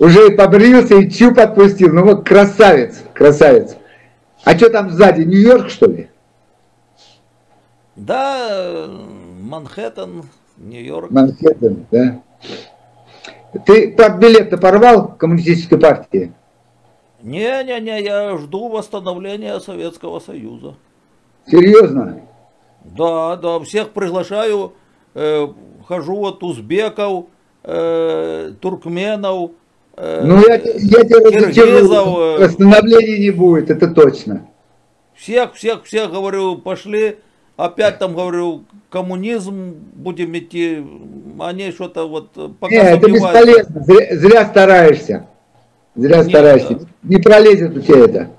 уже и побрился, и чуб отпустил. Ну вот красавец, красавец. А что там сзади, Нью-Йорк, что ли? Да, Манхэттен, Нью-Йорк. Манхэттен, да. Ты билет-то порвал коммунистической партии? Не-не-не, я жду восстановления Советского Союза. Серьезно? Да, да, всех приглашаю, э, хожу от узбеков, э, туркменов, ну, я, я тебе э, восстановления не будет, это точно. Всех, всех, всех, говорю, пошли, опять там, говорю, коммунизм будем идти, они что-то вот пока Нет, это бесполезно, зря, зря стараешься. Зря Нет, стараешься. Не пролезет у тебя это.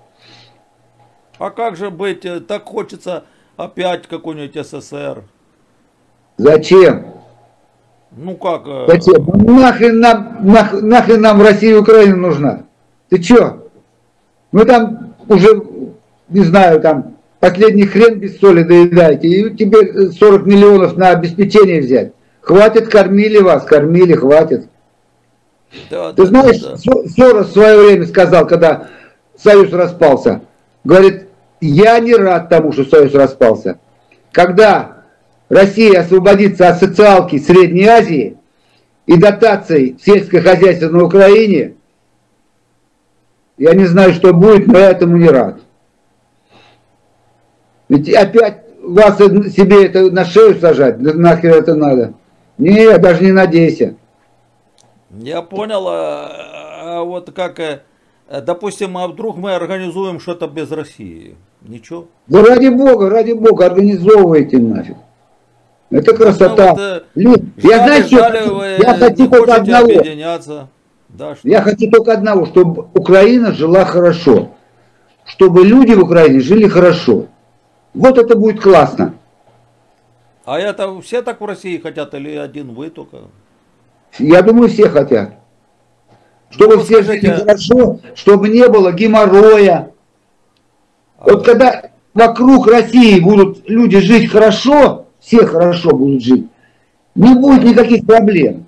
А как же быть, так хочется опять какой-нибудь СССР. Зачем? Ну как? Э, Зачем? Ну, нахрен нам, нах, нахрен нам Россия и Украина нужна? Ты чё? Мы там уже, не знаю, там последний хрен без соли доедаете, и тебе 40 миллионов на обеспечение взять. Хватит, кормили вас, кормили, хватит. Да, Ты да, знаешь, да, да. Сорос в свое время сказал, когда Союз распался, говорит, я не рад тому, что Союз распался. Когда Россия освободится от социалки Средней Азии и дотаций сельское хозяйство на Украине, я не знаю, что будет, но я этому не рад. Ведь опять вас себе это на шею сажать, нахер это надо. Не, даже не надейся. Я понял, а, а вот как, э, допустим, а вдруг мы организуем что-то без России? Ничего? Да ради бога, ради бога, организовывайте нафиг. Это красота. Вот, Лид, э, я знаю, что я хочу только одного. Да, что? Я хочу только одного, чтобы Украина жила хорошо. Чтобы люди в Украине жили хорошо. Вот это будет классно. А это все так в России хотят или один вы только? Я думаю, все хотят. Чтобы ну, все скажите... жили хорошо, чтобы не было геморроя. А... Вот когда вокруг России будут люди жить хорошо, все хорошо будут жить, не будет никаких проблем.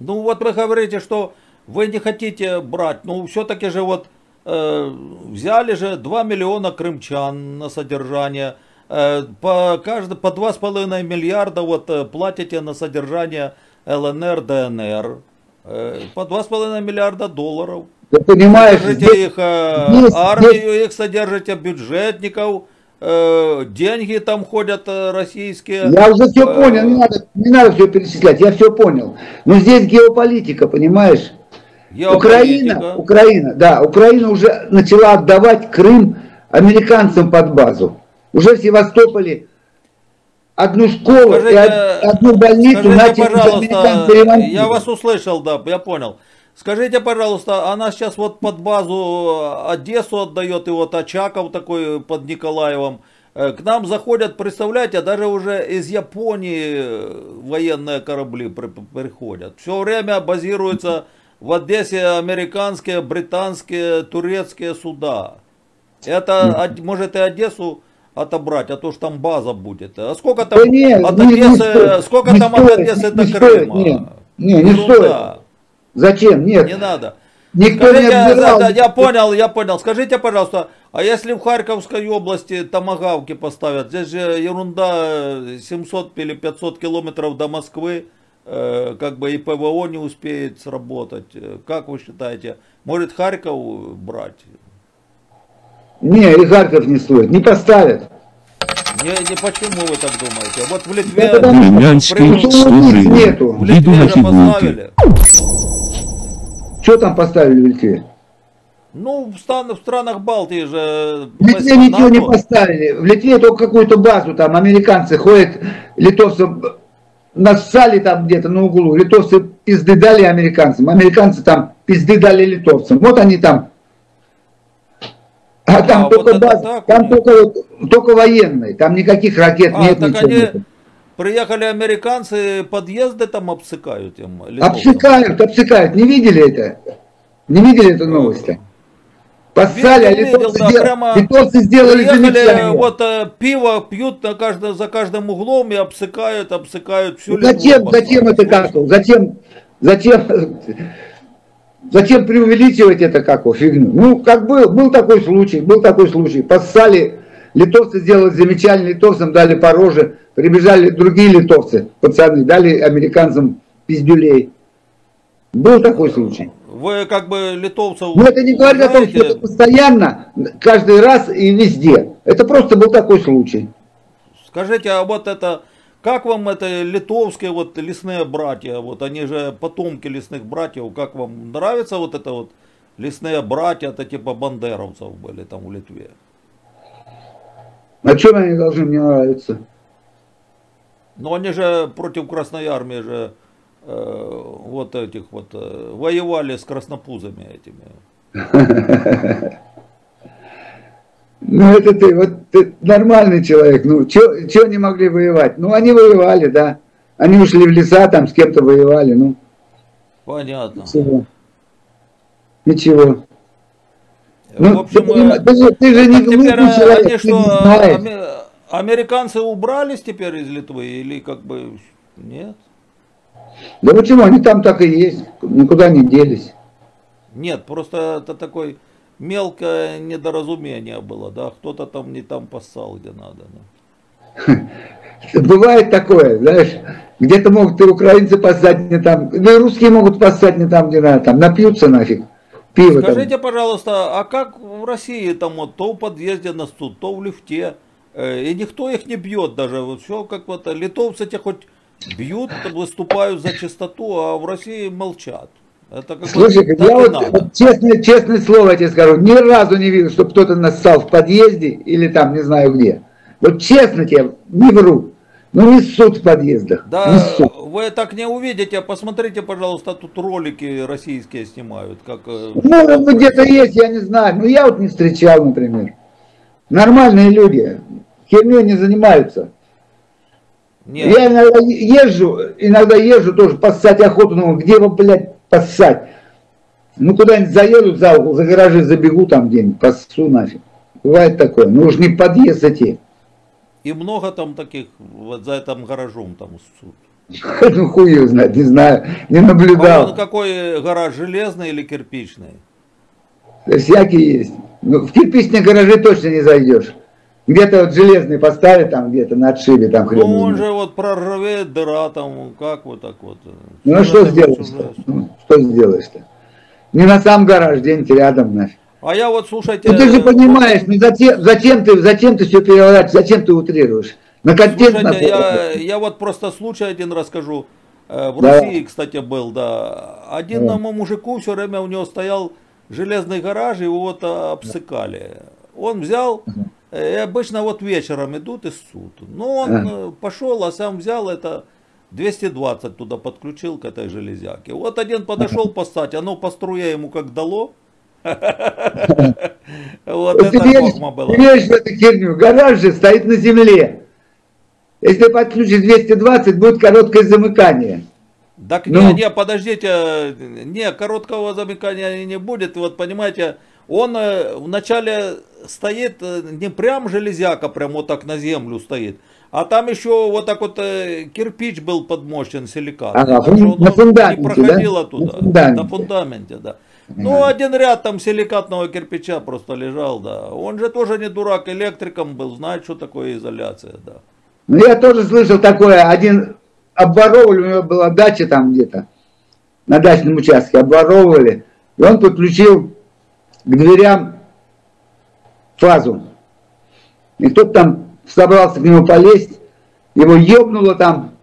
Ну вот вы говорите, что вы не хотите брать, но все-таки же вот э, взяли же 2 миллиона крымчан на содержание, э, по, каждый, по 2,5 миллиарда вот э, платите на содержание ЛНР, ДНР, э, по 2,5 миллиарда долларов. Ты понимаешь, содержите их э, здесь, армию, здесь... их содержите бюджетников, э, деньги там ходят э, российские. Я уже все э, понял, не надо, не надо все перечислять, я все понял. Но здесь геополитика, понимаешь? Украина, Украина, да, Украина уже начала отдавать Крым американцам под базу. Уже в Севастополе одну школу скажите, и одну больницу скажите, пожалуйста, Я вас услышал, да, я понял. Скажите, пожалуйста, она сейчас вот под базу Одессу отдает, и вот Очаков такой под Николаевым. Э, к нам заходят, представляете, даже уже из Японии военные корабли приходят. Все время базируются в Одессе американские, британские, турецкие суда. Это может и Одессу отобрать, а то что там база будет. А сколько там да от Одессы, не, не сколько не там стоит, от Одессы до Крыма? Не, не, не стоит. Зачем? Нет. Не надо. Никто Скажите, не отбирал. Да, я понял, я понял. Скажите, пожалуйста, а если в Харьковской области томагавки поставят, здесь же ерунда 700 или 500 километров до Москвы, э, как бы и ПВО не успеет сработать. Как вы считаете, может Харьков брать? Не, и Харьков не стоит, не поставят. Не, не почему вы так думаете? Вот в Литве... Армянский служил. Нету. В Литве же поставили. Что там поставили в Литве? Ну, в, стран, в странах Балтии же... В Литве ничего не поставили. В Литве только какую-то базу там американцы ходят, литовцы нассали там где-то на углу. Литовцы пизды дали американцам, американцы там пизды дали литовцам. Вот они там а там а, только вот баз, так, там только, только военные, там никаких ракет а, нет. Так ничего они нет. приехали американцы, подъезды там обсыкают им. Обсыкают, обсыкают. Не видели это? Не видели эту новость? Поссали, а литовцы, да, прямо литовцы сделали замечание. Вот э, пиво пьют на каждом, за каждым углом и обсыкают, обсыкают всю ну, Зачем, зачем это как? Зачем, зачем Зачем преувеличивать это какую фигню? Ну, как был, был такой случай, был такой случай. Поссали, литовцы сделали замечательно, литовцам дали по роже, прибежали другие литовцы, пацаны, дали американцам пиздюлей. Был такой случай. Вы как бы литовцев... Но это не говорит знаете... о том, что это постоянно, каждый раз и везде. Это просто был такой случай. Скажите, а вот это как вам это литовские вот лесные братья, вот они же потомки лесных братьев, как вам нравится вот это вот лесные братья, это типа бандеровцев были там в Литве? А чем они должны мне нравиться? Ну они же против Красной Армии же э, вот этих вот э, воевали с краснопузами этими. Ну это ты, вот ты нормальный человек, ну чего не могли воевать? Ну они воевали, да. Они ушли в леса, там с кем-то воевали, ну. Понятно. Ничего. Ничего. Ну, в общем, ты, э, ты, же, ты же не глупый человек, они что, не знаешь. Американцы убрались теперь из Литвы или как бы нет? Да почему? Они там так и есть, никуда не делись. Нет, просто это такой мелкое недоразумение было, да, кто-то там не там поссал, где надо. Да. Бывает такое, знаешь, где-то могут и украинцы поссать не там, да и русские могут поссать не там, где надо, там напьются нафиг. Пиво Скажите, там. пожалуйста, а как в России там вот то в подъезде настут, то в лифте, э, и никто их не бьет даже, вот все как вот, литовцы тебя хоть бьют, выступают за чистоту, а в России молчат. Это Слушай, я вот, вот честное, честное слово тебе скажу, ни разу не видел, чтобы кто-то нассал в подъезде или там не знаю где. Вот честно тебе, не вру. Ну не суд в подъездах. Да, несут. вы так не увидите. Посмотрите, пожалуйста, тут ролики российские снимают. Как... Э, Может быть где-то есть, я не знаю. Но я вот не встречал, например. Нормальные люди. Херней не занимаются. Нет. Я иногда езжу, иногда езжу тоже поссать охоту, ну где вы, блядь, поссать. Ну, куда-нибудь заедут за угол, за гаражи забегу там где-нибудь, поссу нафиг. Бывает такое. Ну, уж не подъезд идти. И много там таких, вот за этим гаражом там ссут. Ну, хуй его знает, не знаю, не наблюдал. А какой гараж, железный или кирпичный? Всякие есть. Ну, в кирпичные гаражи точно не зайдешь. Где-то вот железный поставить там где-то на отшибе там хрен. Ну он же вот прорвет дыра там, как вот так вот. Ну а что сделаешь-то? Ну, что сделаешь-то? Не на сам гараж, где-нибудь рядом нафиг. А я вот, слушайте... Ну ты же понимаешь, ну зачем, зачем, ты, зачем ты все переводишь, зачем ты утрируешь? На контент слушайте, я, я вот просто случай один расскажу. Э, в да. России, кстати, был, да. Один да. мужику все время у него стоял железный гараж, его вот обсыкали. Он взял, и обычно вот вечером идут и суд. Ну, он ага. пошел, а сам взял это 220 туда подключил к этой железяке. Вот один подошел постать, оно по струе ему как дало. Вот это норма была. Ты веришь в эту херню? Гараж же стоит на земле. Если подключить 220, будет короткое замыкание. Так ну. не, не, подождите, не, короткого замыкания не будет. Вот понимаете, он э, вначале стоит э, не прям железяка, прям вот так на землю стоит, а там еще вот так вот э, кирпич был подмощен силикат. Ага, на фундаменте, не проходило да? туда. На фундаменте. на фундаменте, да. Ну, один ряд там силикатного кирпича просто лежал, да. Он же тоже не дурак, электриком был, знает, что такое изоляция, да. Ну, я тоже слышал такое, один обворовывали, у него была дача там где-то, на дачном участке, обворовывали, и он подключил к дверям фазу. И кто-то там собрался к нему полезть, его ёбнуло там.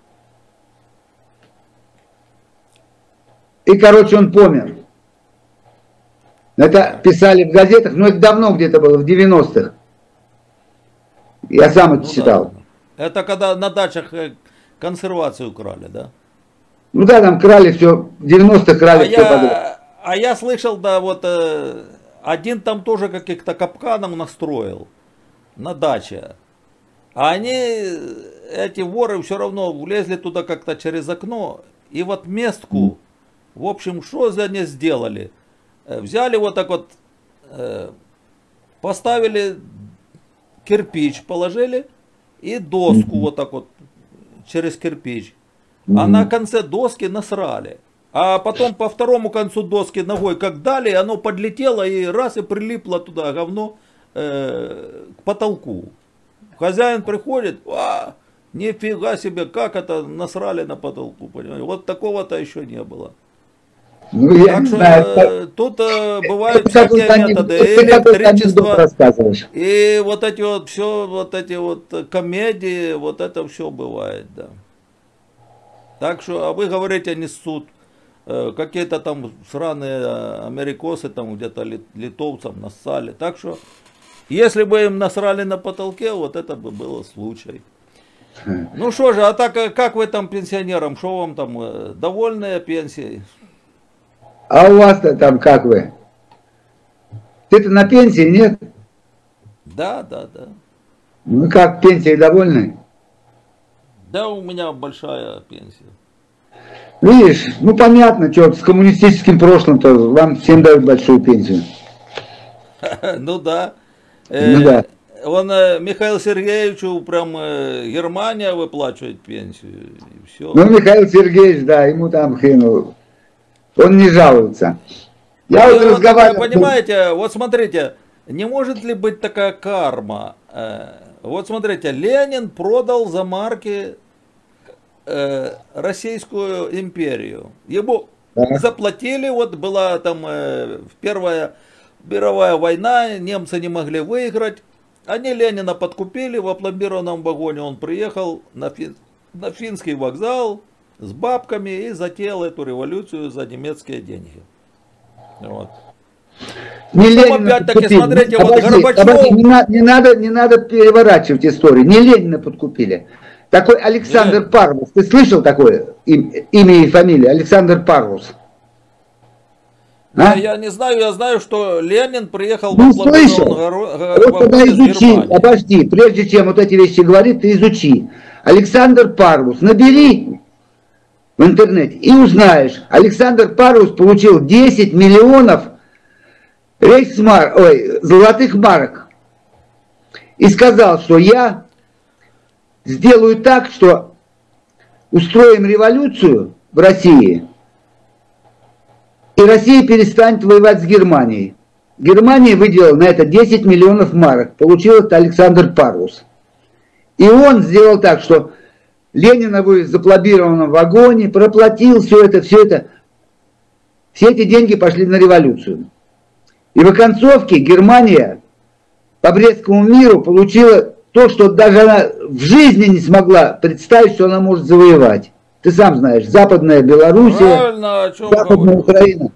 И, короче, он помер. Это писали в газетах, но это давно где-то было, в 90-х. Я сам это ну, читал. Да. Это когда на дачах э, консервацию крали, да? Ну да, там крали все, в 90-х крали а все я, подряд. А я слышал, да, вот э, один там тоже каких-то капканов настроил на даче. А они, эти воры, все равно влезли туда как-то через окно. И в отместку, в общем, что за они сделали? Э, взяли вот так вот, э, поставили кирпич, положили и доску вот так вот через кирпич. А на конце доски насрали. А потом по второму концу доски ногой как дали, оно подлетело и раз и прилипло туда говно э, к потолку. Хозяин приходит, а, нифига себе, как это насрали на потолку, понимаете? Вот такого-то еще не было. Ну, так не что знаю, э, тут э, бывают всякие методы, и электричество, и вот эти вот все, вот эти вот комедии, вот это все бывает, да. Так что, а вы говорите, несут э, какие-то там сраные э, америкосы там где-то литовцам нассали. Так что, если бы им насрали на потолке, вот это бы было случай. Ну что же, а так э, как вы там пенсионерам, что вам там, э, довольные пенсией? А у вас-то там как вы? Ты-то на пенсии, нет? Да, да, да. Ну как, пенсией довольны? Да, у меня большая пенсия. Видишь, ну понятно, что с коммунистическим прошлым-то вам всем дают большую пенсию. Ну да. Ну да. Э, он э, Михаил Сергеевичу прям э, Германия выплачивает пенсию. И все. Ну, Михаил Сергеевич, да, ему там хрен, он не жалуется. Я вот разговаривал. Понимаете, вот смотрите, не может ли быть такая карма? Вот смотрите, Ленин продал за марки Российскую империю. Ему да. заплатили, вот была там первая мировая война, немцы не могли выиграть. Они Ленина подкупили, в опломбированном вагоне он приехал на, фин, на финский вокзал с бабками и затеял эту революцию за немецкие деньги. Вот. Не Ленина опять-таки, смотрите, обожди, вот Горбачев... Обожди, не, на, не, надо, не надо переворачивать историю. Не Ленина подкупили. Такой Александр Нет. Парвус. Ты слышал такое имя и фамилия? Александр Парвус. А? Я, я не знаю, я знаю, что Ленин приехал ну, в слышал. Вот тогда изучи, обожди, прежде чем вот эти вещи говорить, ты изучи. Александр Парвус, набери в интернете и узнаешь. Александр Парвус получил 10 миллионов рейхсмар, ой, золотых марок. И сказал, что я сделаю так, что устроим революцию в России – и Россия перестанет воевать с Германией. Германия выделила на это 10 миллионов марок. Получил это Александр Парус. И он сделал так, что Ленина в запломбированном вагоне, проплатил все это, все это. Все эти деньги пошли на революцию. И в оконцовке Германия по Брестскому миру получила то, что даже она в жизни не смогла представить, что она может завоевать. Ты сам знаешь, Западная Белоруссия, Западная Украина.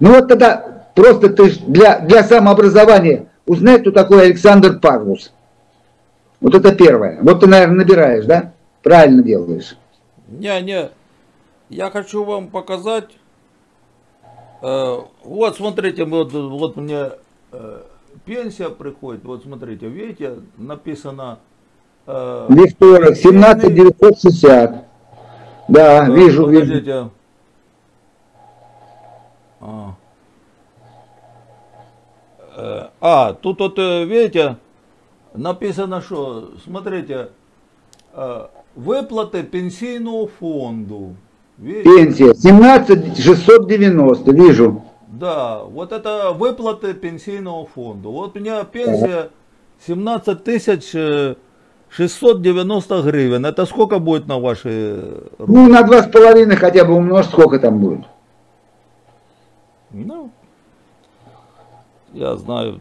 Ну вот тогда просто ты для, для самообразования узнай, кто такой Александр Павлус. Вот это первое. Вот ты, наверное, набираешь, да? Правильно делаешь. Не, не. Я хочу вам показать. Э, вот, смотрите, вот, вот мне э, пенсия приходит. Вот, смотрите, видите, написано... Вторник, 17 960. Да, да вижу, вижу. А. Э, а, тут вот, э, видите, написано, что, смотрите, э, выплаты пенсийному фонду. Видите? Пенсия 17 690, вижу. Да, вот это выплаты пенсийного фонда. Вот у меня пенсия 17 тысяч 690 гривен. Это сколько будет на ваши? Ну, на два с половиной хотя бы умножь, сколько там будет. Ну, я знаю.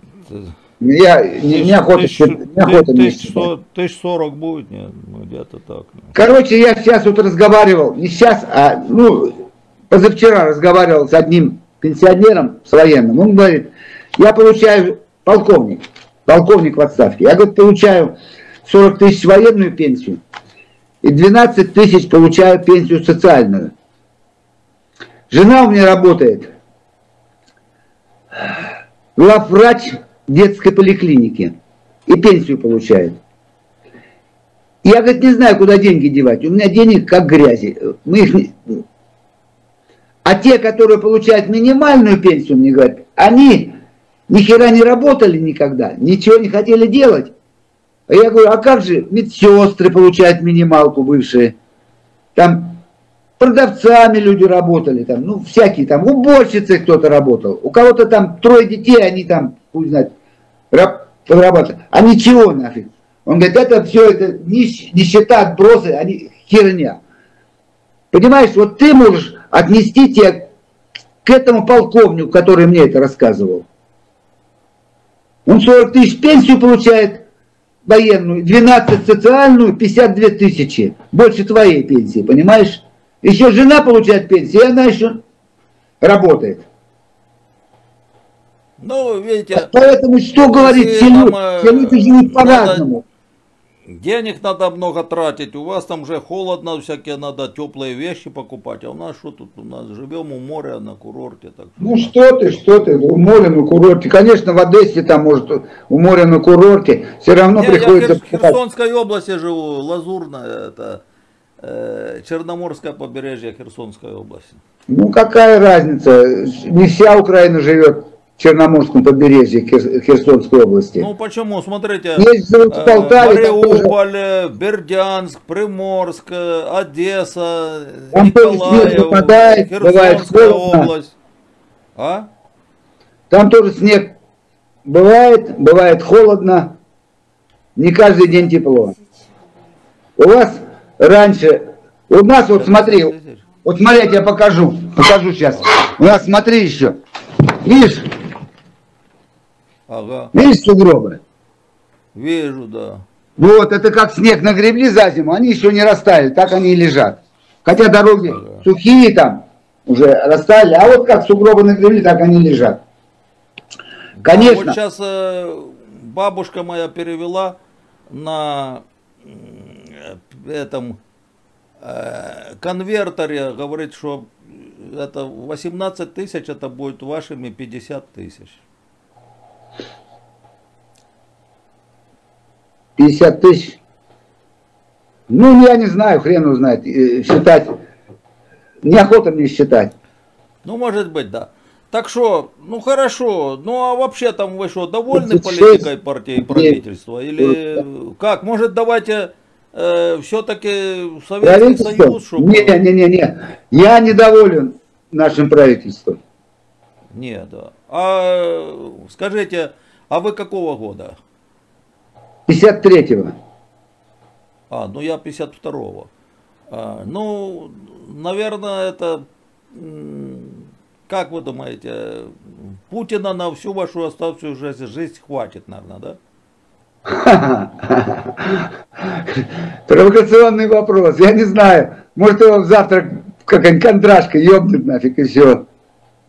Я не, не охота, тысяч, не охота тысяч, тысяч сорок будет, нет, ну где-то так. Ну. Короче, я сейчас вот разговаривал, не сейчас, а ну позавчера разговаривал с одним пенсионером, с военным. Он говорит, я получаю полковник, полковник в отставке. Я говорю, получаю 40 тысяч военную пенсию и 12 тысяч получаю пенсию социальную. Жена у меня работает главврач детской поликлиники и пенсию получает. Я, говорит, не знаю, куда деньги девать. У меня денег как грязи. Мы их не... А те, которые получают минимальную пенсию, мне говорят, они ни хера не работали никогда, ничего не хотели делать. А я говорю, а как же медсестры получают минималку бывшие? Там продавцами люди работали, там, ну, всякие там, уборщицы кто-то работал. У кого-то там трое детей, они там, пусть знает, разрабатывали. А ничего нафиг. Он говорит, это все, это нищета, отбросы, они херня. Понимаешь, вот ты можешь отнести тебя к этому полковнику, который мне это рассказывал. Он 40 тысяч пенсию получает военную, 12 социальную, 52 тысячи. Больше твоей пенсии, понимаешь? Еще жена получает пенсию, и она еще работает. Ну, видите... Поэтому что говорит, все люди, все люди живут по-разному. Денег надо много тратить, у вас там же холодно, всякие надо теплые вещи покупать, а у нас что тут, у нас живем у моря на курорте. Так что... Ну что ты, что ты, у моря на курорте, конечно в Одессе там может у моря на курорте, все равно Не, приходится... Я в Херсонской области живу, Лазурная, это э, Черноморское побережье Херсонской области. Ну какая разница, не вся Украина живет Черноморском побережье Херсонской области. Ну почему? Смотрите, Есть в Полтаве, Мариуполь, тоже... Бердянск, Приморск, Одесса, там Николаев, попадает, Херсонская область. А? Там тоже снег бывает, бывает холодно, не каждый день тепло. У вас раньше, у нас вот смотри, вот смотри, я тебе покажу, покажу сейчас. У нас смотри еще, видишь, Ага. Видишь сугробы? Вижу, да. Вот, это как снег нагребли за зиму, они еще не растаяли, так они и лежат. Хотя дороги ага. сухие там, уже растаяли, а вот как сугробы нагребли, так они лежат. Конечно. вот сейчас э, бабушка моя перевела на этом э, конвертере, говорит, что это 18 тысяч, это будет вашими 50 тысяч. 50 тысяч. Ну, я не знаю, хрен узнает. Считать, неохота мне считать. Ну, может быть, да. Так что, ну хорошо, ну а вообще там вы что, довольны 36, политикой партии и правительства? Или как? Может давайте э, все-таки Советский Союз? Чтобы... Не, не, не, не. Я недоволен нашим правительством. Не, да. А скажите, а вы какого года? 53-го. А, ну я 52-го. А, ну, наверное, это, как вы думаете, Путина на всю вашу оставшуюся жизнь, жизнь хватит, наверное, да? Провокационный вопрос. Я не знаю. Может его завтра какая-нибудь кондрашка ёбнет нафиг и все.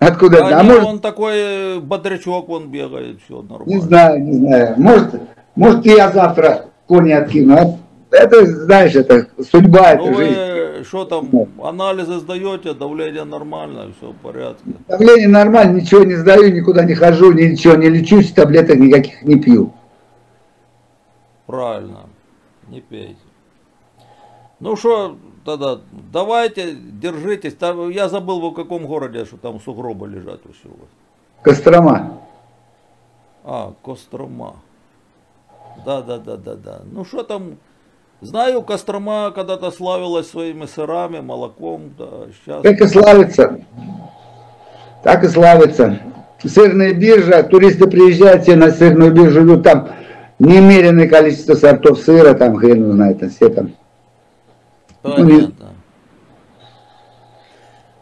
Откуда? Да, а может... он такой бодрячок, он бегает, все нормально. Не знаю, не знаю. Может, может, я завтра кони откину. А это, знаешь, это судьба, ну, это жизнь. Что там, анализы сдаете, давление нормально, все в порядке. Давление нормально, ничего не сдаю, никуда не хожу, ничего не лечусь, таблеток никаких не пью. Правильно, не пейте. Ну что, тогда давайте, держитесь. Там, я забыл, в каком городе, что там сугробы лежат у вас. Кострома. А, Кострома. Да, да, да, да, да. Ну что там, знаю, Кострома когда-то славилась своими сырами, молоком, да, сейчас. Так и славится. Так и славится. Сырная биржа, туристы приезжают все на сырную биржу, идут там немеренное количество сортов сыра, там хрен знает, все там. Понятно.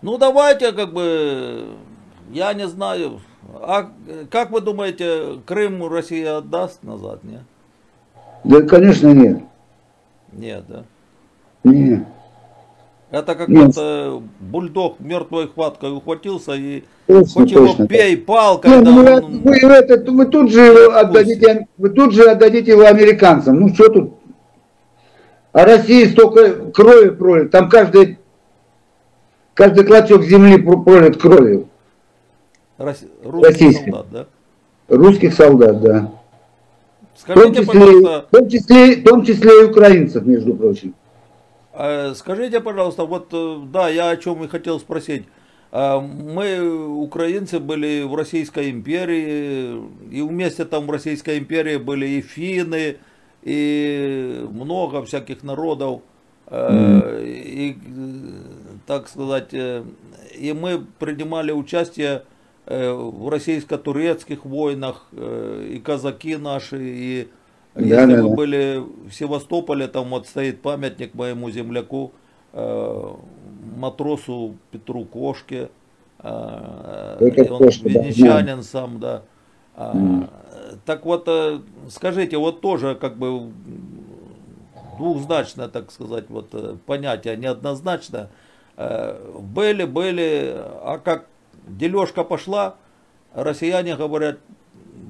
Ну давайте как бы, я не знаю, а как вы думаете, Крым Россия отдаст назад, нет? Да, конечно, нет. Нет, да? Нет. Это как-то бульдог мертвой хваткой ухватился и точно, хоть его бей палкой. Нет, ну, да, вы, это, вы, тут же отдадите, вы тут же отдадите его американцам. Ну что тут? А России столько крови пролит. Там каждый, каждый клочок земли пролит кровью. Рос... Русских солдат, да? Русских солдат, да. Скажите, в, том числе, пожалуйста, в, том числе, в том числе и украинцев, между прочим. Э, скажите, пожалуйста, вот э, да, я о чем и хотел спросить. Э, мы, украинцы, были в Российской империи, и вместе там в Российской империи были и финны, и много всяких народов. Mm. И так сказать, и мы принимали участие в российско-турецких войнах, и казаки наши, и да, если да, вы да. были в Севастополе, там вот стоит памятник моему земляку, матросу Петру Кошке, Это он Кошка, венечанин да. сам, да. Mm. Так вот, скажите, вот тоже как бы двухзначно, так сказать, вот э, понятие неоднозначно. Э, были, были, а как дележка пошла, россияне говорят,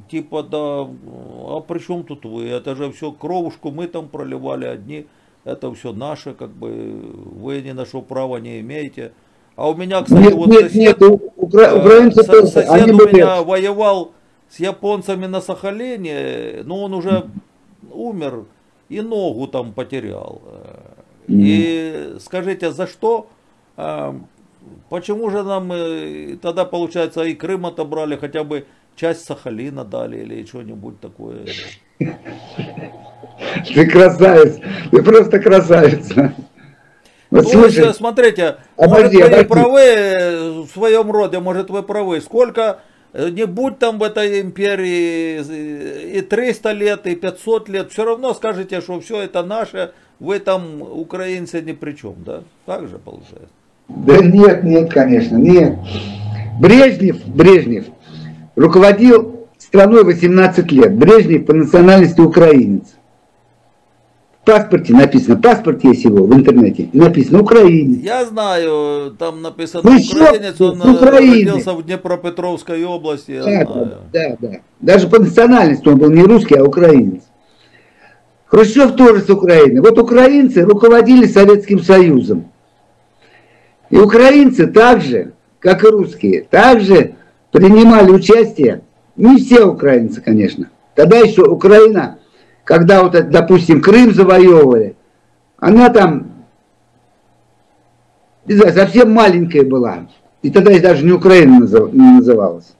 типа, да, а при чем тут вы? Это же все кровушку мы там проливали одни, это все наше, как бы, вы ни на что права не имеете. А у меня, кстати, нет, вот нет, сосед, нет, укра... Э, украинцы сосед, сосед у меня воевал с японцами на Сахалине, но он уже умер, и ногу там потерял. И скажите, за что? А, почему же нам э, тогда, получается, и Крым отобрали, хотя бы часть Сахалина дали или что-нибудь такое? Ты красавец, ты просто красавица. Вот ну, слушай, смотрите, обожди, может вы правы в своем роде, может вы правы. Сколько не будь там в этой империи и 300 лет, и 500 лет, все равно скажете, что все это наше, вы там, украинцы, ни при чем, да? Так же получается? Да нет, нет, конечно, нет. Брежнев, Брежнев руководил страной 18 лет. Брежнев по национальности украинец паспорте написано, паспорт есть его в интернете, написано украинец. Я знаю, там написано ну, украинец, он э, родился в Днепропетровской области. Да, да, да, да. Даже по национальности он был не русский, а украинец. Хрущев тоже с Украины. Вот украинцы руководили Советским Союзом. И украинцы также, как и русские, также принимали участие, не все украинцы, конечно. Тогда еще Украина когда вот, допустим, Крым завоевывали, она там, не знаю, совсем маленькая была. И тогда даже не Украина не называлась.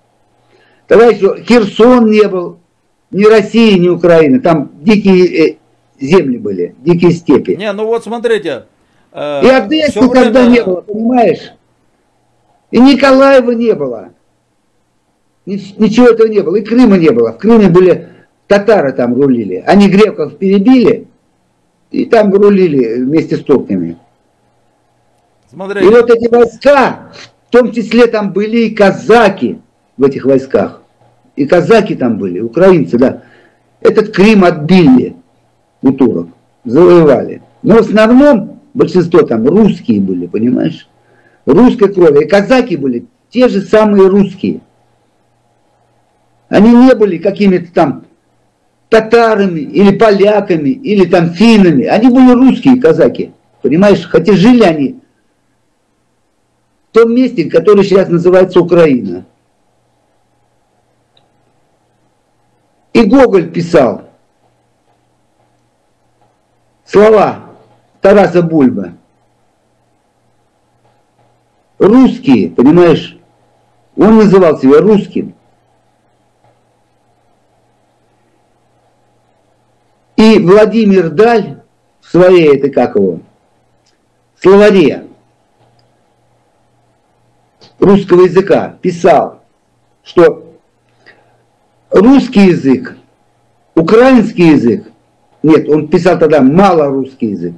Тогда еще Херсон не был, ни России, ни Украины. Там дикие э, земли были, дикие степи. Не, ну вот смотрите. Э, и Одессы время... тогда не было, понимаешь? И Николаева не было. Ничего этого не было. И Крыма не было. В Крыме были татары там рулили. Они греков перебили и там рулили вместе с турками. Смотрите. И вот эти войска, в том числе там были и казаки в этих войсках. И казаки там были, украинцы, да. Этот Крым отбили у турок, завоевали. Но в основном большинство там русские были, понимаешь? Русской крови. И казаки были те же самые русские. Они не были какими-то там татарами, или поляками, или там финнами. Они были русские казаки, понимаешь? Хотя жили они в том месте, которое сейчас называется Украина. И Гоголь писал слова Тараса Бульба. Русские, понимаешь? Он называл себя русским. И Владимир Даль в своей, это как его, словаре русского языка писал, что русский язык, украинский язык, нет, он писал тогда малорусский язык,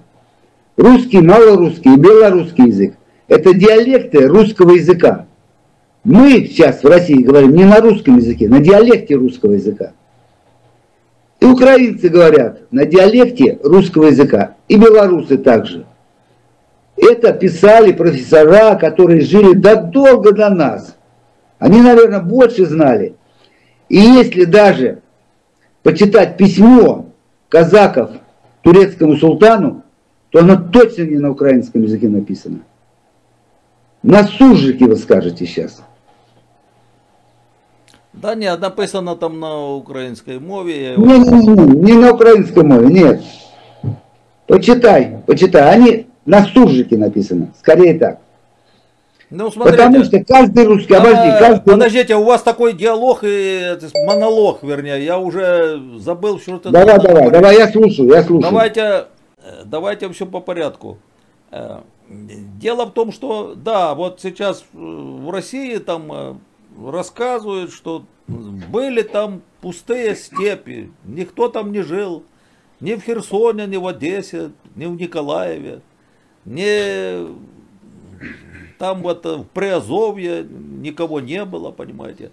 русский, малорусский и белорусский язык, это диалекты русского языка. Мы сейчас в России говорим не на русском языке, на диалекте русского языка. И украинцы говорят на диалекте русского языка, и белорусы также. Это писали профессора, которые жили долго до нас. Они, наверное, больше знали. И если даже почитать письмо казаков турецкому султану, то оно точно не на украинском языке написано. На суржике вы скажете сейчас. Да нет, написано там на украинской мове. Не, не, не, не на украинской мове, нет. Почитай, почитай. Они на суржике написаны, скорее так. Ну, смотрите, Потому что каждый русский, обожди, каждый... Подождите, у вас такой диалог и монолог, вернее, я уже забыл что-то... Давай, давай, говорить. давай, я слушаю, я слушаю. Давайте, давайте все по порядку. Э, дело в том, что, да, вот сейчас в России там рассказывают, что были там пустые степи, никто там не жил, ни в Херсоне, ни в Одессе, ни в Николаеве, ни там вот в Приазовье никого не было, понимаете.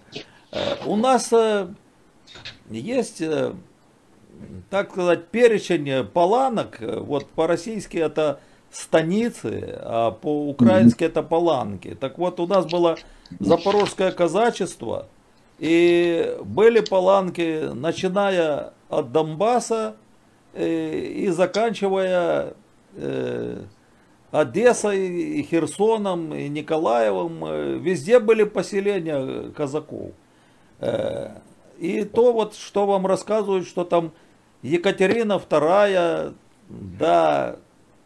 Э, у нас э, есть, э, так сказать, перечень паланок, вот по-российски это станицы, а по-украински это паланки. Так вот, у нас было запорожское казачество, и были паланки, начиная от Донбасса и заканчивая Одессой, и Херсоном, и Николаевым, везде были поселения казаков. Э, и то вот, что вам рассказывают, что там Екатерина II, да,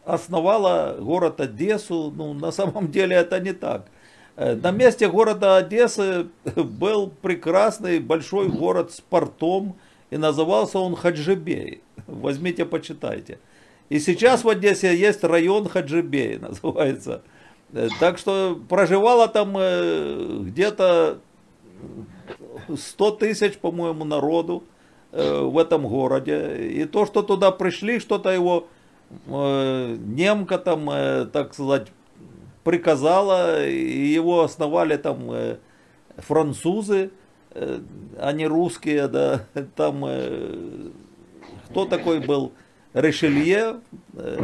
основала город Одессу, ну, на самом деле это не так. Э, на месте города Одессы был прекрасный большой город с портом, и назывался он Хаджибей. Возьмите, почитайте. И сейчас в Одессе есть район Хаджибей, называется. Э, так что проживало там э, где-то 100 тысяч, по-моему, народу в этом городе. И то, что туда пришли, что-то его немка там, так сказать, приказала, и его основали там французы, а не русские, да, там кто такой был Решелье, э,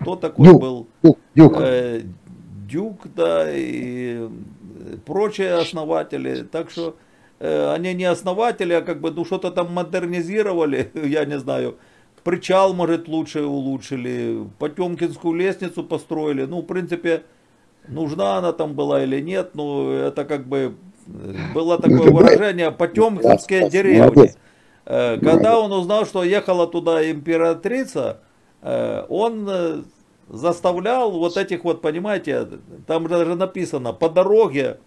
кто такой Дюк, был? Дюк. Э, Дюк, да, и прочие основатели. Так что э, они не основатели, а как бы ну что-то там модернизировали, я не знаю. Причал, может, лучше улучшили, Потемкинскую лестницу построили. Ну, в принципе, нужна она там была или нет, но это как бы было такое выражение Потемкинские деревни. Э, когда он узнал, что ехала туда императрица, э, он э, заставлял вот этих вот, понимаете, там даже написано, по дороге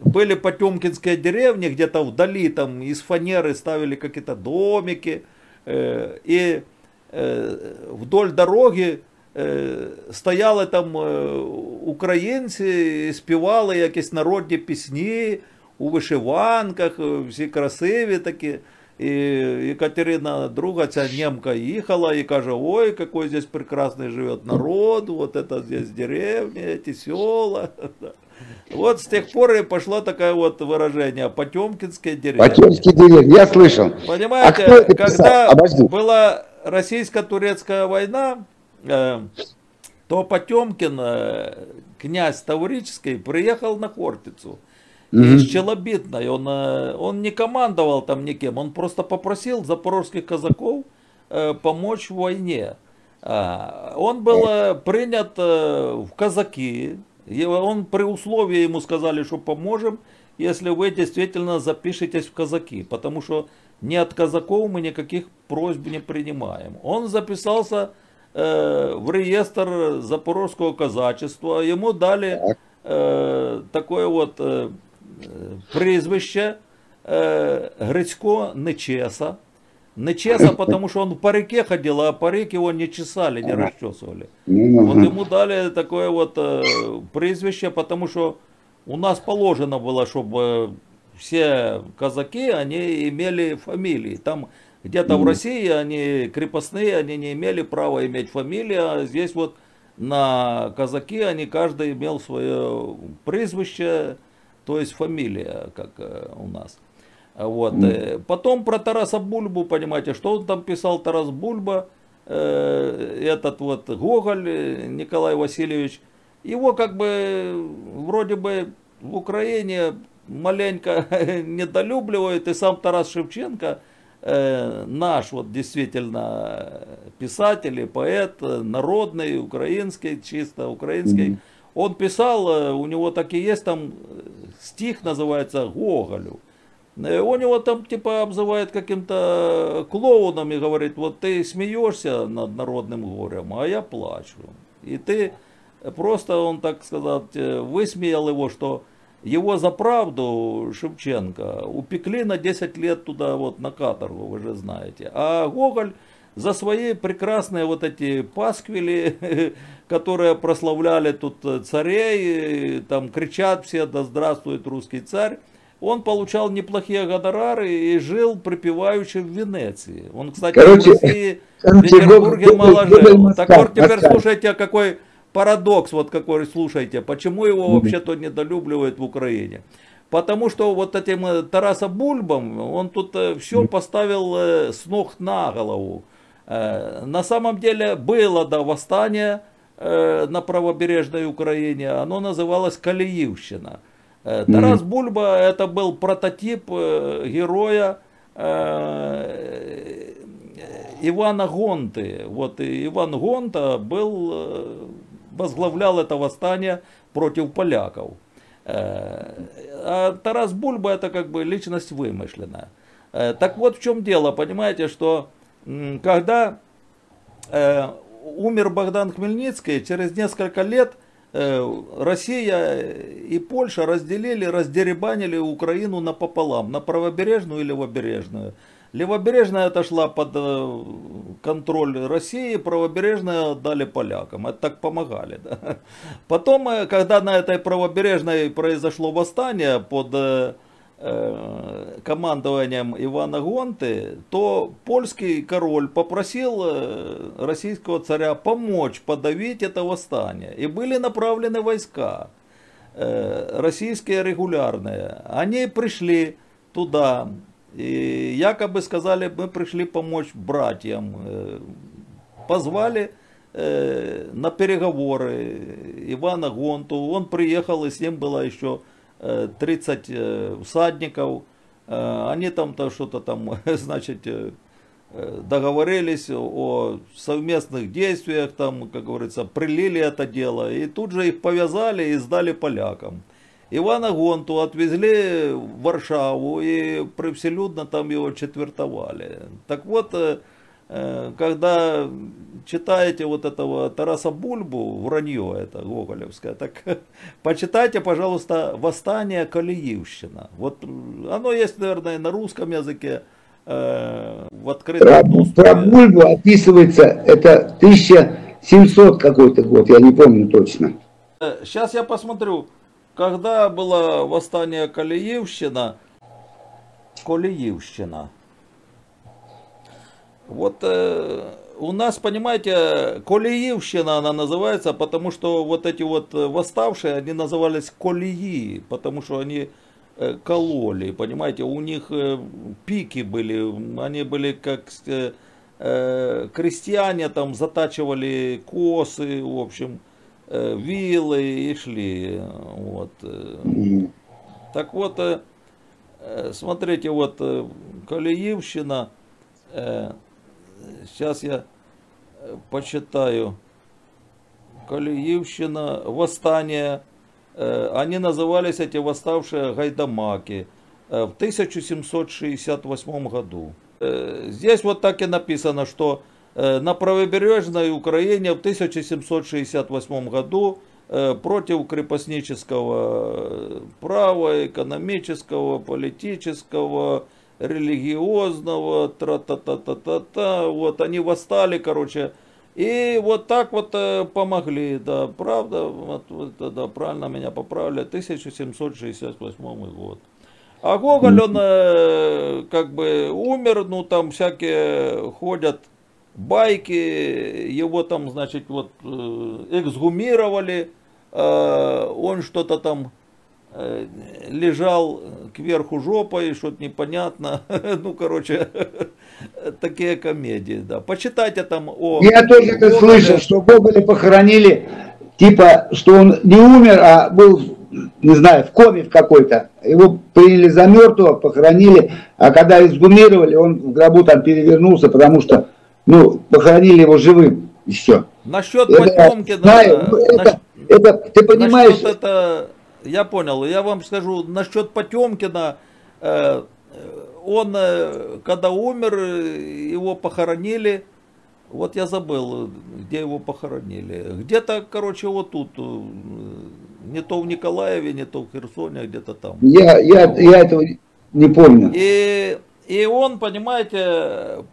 были потемкинские деревни, где-то вдали, там из фанеры ставили какие-то домики, и вдоль дороги стояли там українці, співали якісь народні пісні, у вишиванках, всі красиві такі. І Екатерина друга, ця немка їхала і каже, ой, какой здесь прекрасный живет народ, вот это здесь деревня, эти села. Вот с тех пор и пошло такое вот выражение, Потемкинская деревня. Потемкинские деревни, я слышал. Понимаете, а когда Обожди. была российско-турецкая война, э, то Потемкин, э, князь Таврический, приехал на Хортицу mm-hmm. из Челобитной. Он, э, он не командовал там никем, он просто попросил запорожских казаков э, помочь в войне. А, он был э, принят в казаки, и он при условии ему сказали, что поможем, если вы действительно запишетесь в казаки, потому что ни от казаков мы никаких просьб не принимаем. Он записался в реестр запорожского казачества, ему дали такое вот прізвище э, Грицько Нечеса. Нечеса, потому что он в парике ходил, а парик его не чесали, не расчесывали. Вот ему дали такое вот э, прізвище, потому что у нас положено было, чтобы все казаки, они имели фамилии. Там где-то в России они крепостные, они не имели права иметь фамилию, а здесь вот на казаки они каждый имел свое прізвище, то есть фамилия, как э, у нас. Вот. Mm. Потом про Тараса Бульбу, понимаете, что он там писал Тарас Бульба, э, этот вот Гоголь Николай Васильевич, его как бы вроде бы в Украине маленько недолюбливают, и сам Тарас Шевченко, наш вот действительно писатель и поэт, народный, украинский, чисто украинский, mm он писал, э, у него так и есть там э, стих называется Гоголю. Э, у него там типа обзывает каким-то клоуном и говорит, вот ты смеешься над народным горем, а я плачу. И ты просто, он так сказать, высмеял его, что его за правду Шевченко упекли на 10 лет туда вот на каторгу, вы же знаете. А Гоголь за свои прекрасные вот эти пасквили, которые прославляли тут царей, там кричат все, да здравствует русский царь. Он получал неплохие гонорары и жил припеваючи в Венеции. Он, кстати, Короче, в России, в Петербурге мало жил. Так вот теперь слушайте, какой парадокс, вот какой слушайте, почему его вообще-то недолюбливают в Украине. Потому что вот этим э, Тараса Бульбом, он тут э, все поставил э, с ног на голову. На самом деле было да, восстание на правобережной Украине, оно называлось Калиевщина. Тарас Бульба это был прототип героя Ивана Гонты. Вот Иван Гонта был, возглавлял это восстание против поляков. А Тарас Бульба это как бы личность вымышленная. Э, так вот в чем дело, понимаете, что когда э, умер Богдан Хмельницкий, через несколько лет э, Россия и Польша разделили, раздеребанили Украину напополам, на правобережную и левобережную. Левобережная отошла под э, контроль России, правобережная дали полякам. Это так помогали. Да? Потом, э, когда на этой правобережной произошло восстание под э, командованием Ивана Гонты, то польский король попросил российского царя помочь подавить это восстание. И были направлены войска, российские регулярные. Они пришли туда, и якобы сказали, мы пришли помочь братьям. Э, позвали э, на переговоры Ивана Гонту. Он приехал, и с ним было еще 30 э, всадников. Они там-то что-то там, значит, договорились о совместных действиях, там, как говорится, прилили это дело. И тут же их повязали и сдали полякам. Ивана Гонту отвезли в Варшаву и привселюдно там его четвертовали. Так вот, э, э, когда читаете вот этого Тараса Бульбу, вранье это Гоголевское, так почитайте, пожалуйста, «Восстание Калиевщина». Вот оно есть, наверное, на русском языке, э, в открытом про, доступе. Про Бульбу описывается, это 1700 какой-то год, я не помню точно. Сейчас я посмотрю. Когда было восстание Колеевщина, Колеевщина, вот э, у нас, понимаете, Колеевщина она называется, потому что вот эти вот восставшие, они назывались Колеи, потому что они э, кололи, понимаете, у них э, пики были, они были как э, э, крестьяне, там затачивали косы, в общем, Э, вилы и шли. Вот. Э. Так вот, э, смотрите, вот Калиевщина, сейчас я почитаю, Калиевщина, восстание, они назывались эти восставшие гайдамаки в 1768 году. Здесь вот так и написано, что Э, на правобережной Украине в 1768 году э, против крепостнического э, права, экономического, политического, религиозного, тра-та-та-та-та-та, вот они восстали, короче, и вот так вот помогли, да, правда, вот, вот, да, правильно меня поправили, 1768 год. А Гоголь, он как бы умер, ну там всякие ходят, байки, его там, значит, вот э, эксгумировали, э, он что-то там э, лежал кверху жопой, что-то непонятно. ну, короче, такие комедии, да. Почитайте там о... Я тоже это слышал, что Гоголя похоронили, типа, что он не умер, а был, не знаю, в коме в какой-то. Его приняли за мертвого, похоронили, а когда эксгумировали, он в гробу там перевернулся, потому что ну, похоронили его живым, и все. Насчет это, Потемкина... Знаю, это, это, ты понимаешь... это, я понял, я вам скажу, насчет Потемкина, э, он, э, когда умер, его похоронили, вот я забыл, где его похоронили. Где-то, короче, вот тут, э, не то в Николаеве, не то в Херсоне, а где-то там. Я, я, я этого не помню. И, и он, понимаете,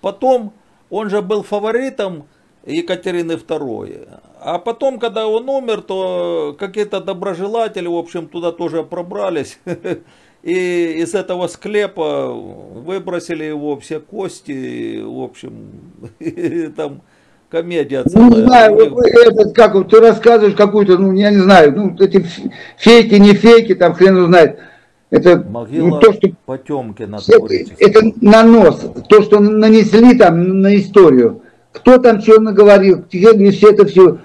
потом он же был фаворитом Екатерины II. А потом, когда он умер, то какие-то доброжелатели, в общем, туда тоже пробрались. И из этого склепа выбросили его все кости, в общем, там комедия целая. Ну, не знаю, этот, как вот, ты рассказываешь какую-то, ну, я не знаю, ну, эти фейки, не фейки, там хрен знает. Это Могила ну, то, что Потемкина это, это нанос, то, что нанесли там на историю. Кто там что наговорил, теперь все это все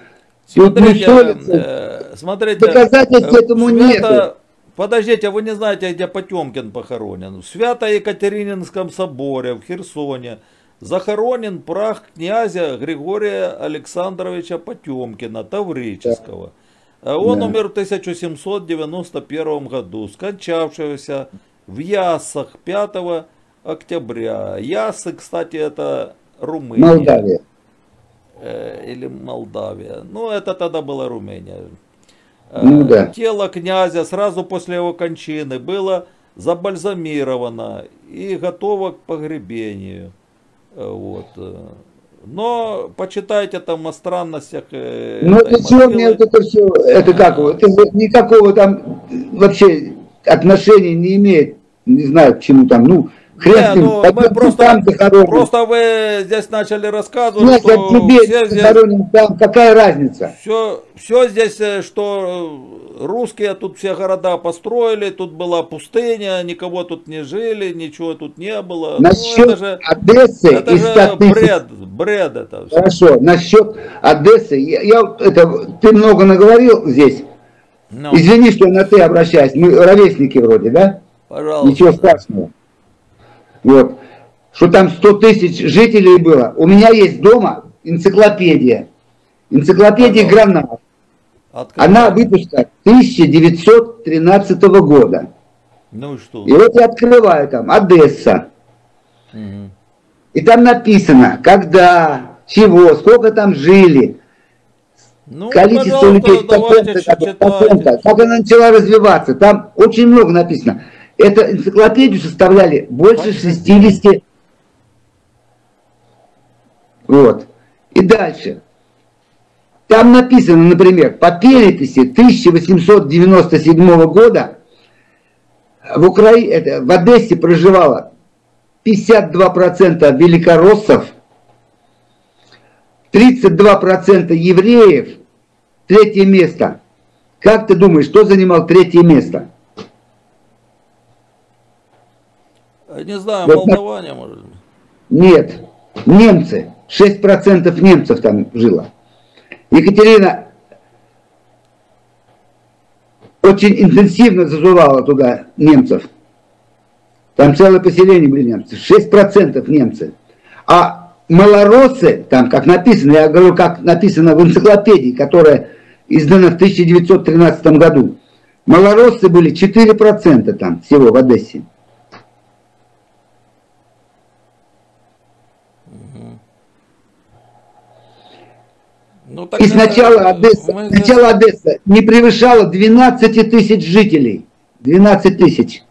Смотрите, э, смотрите доказательств э, этому нет. Подождите, вы не знаете, где Потемкин похоронен? В Свято-Екатерининском соборе в Херсоне захоронен прах князя Григория Александровича Потемкина, Таврического. Да. Он да. умер в 1791 году, скончавшегося в Ясах 5 октября. Ясы, кстати, это Румыния. Молдавия. Э, или Молдавия. Ну, это тогда была Румыния. Э, ну, да. Тело князя сразу после его кончины было забальзамировано и готово к погребению. Э, вот. Но почитайте там о странностях. Ну чего мне вот это все, это как, это никакого там вообще отношения не имеет, не знаю к чему там, ну, Хрен не, ну, мы просто, просто вы здесь начали рассказывать, Нет, что тебе все здесь, там, какая разница? Все, все здесь, э, что русские тут все города построили, тут была пустыня, никого тут не жили, ничего тут не было. Насчет ну, это же, Одессы это и же бред, бред это. Все. Хорошо, насчет Одессы, я, я, это, ты много наговорил здесь. Ну. Извини, что на ты обращаюсь, мы ровесники вроде, да? Пожалуйста. Ничего страшного. Вот. Что там 100 тысяч жителей было. У меня есть дома энциклопедия. Энциклопедия Ага. Гранат. Открываю. Она выпуска 1913 года. Ну и что? И вот я открываю там Одесса. Угу. И там написано, когда, чего, сколько там жили. Ну, количество людей, как она начала развиваться. Там очень много написано. Эту энциклопедию составляли больше 60. Вот. И дальше. Там написано, например, по переписи 1897 года в, Укра... это, в Одессе проживало 52% великороссов, 32% евреев, третье место. Как ты думаешь, кто занимал третье место? Не знаю, вот молдаване, может быть. Нет, немцы. 6% немцев там жило. Екатерина очень интенсивно зазывала туда немцев. Там целое поселение были немцы. 6% немцы. А малороссы, там как написано, я говорю, как написано в энциклопедии, которая издана в 1913 году, малороссы были 4% там всего в Одессе. Ну, и сначала Одесса, мы... сначала Одесса не превышала 12 тысяч жителей. 12 тысяч.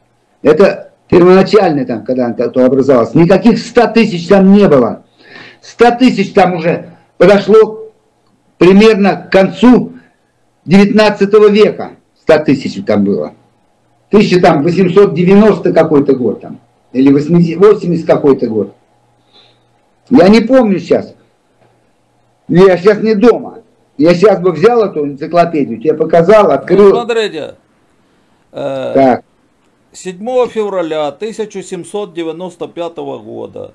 Это первоначально там, когда это образовалось. Никаких 100 тысяч там не было. 100 тысяч там уже подошло примерно к концу 19 века. 100 тысяч там было. 1890 какой-то год там. Или 80, 80 какой-то год. Я не помню сейчас. Я сейчас не дома. Я сейчас бы взял эту энциклопедию, тебе показал, открыл. Ну, смотрите. Э, так. 7 февраля 1795 года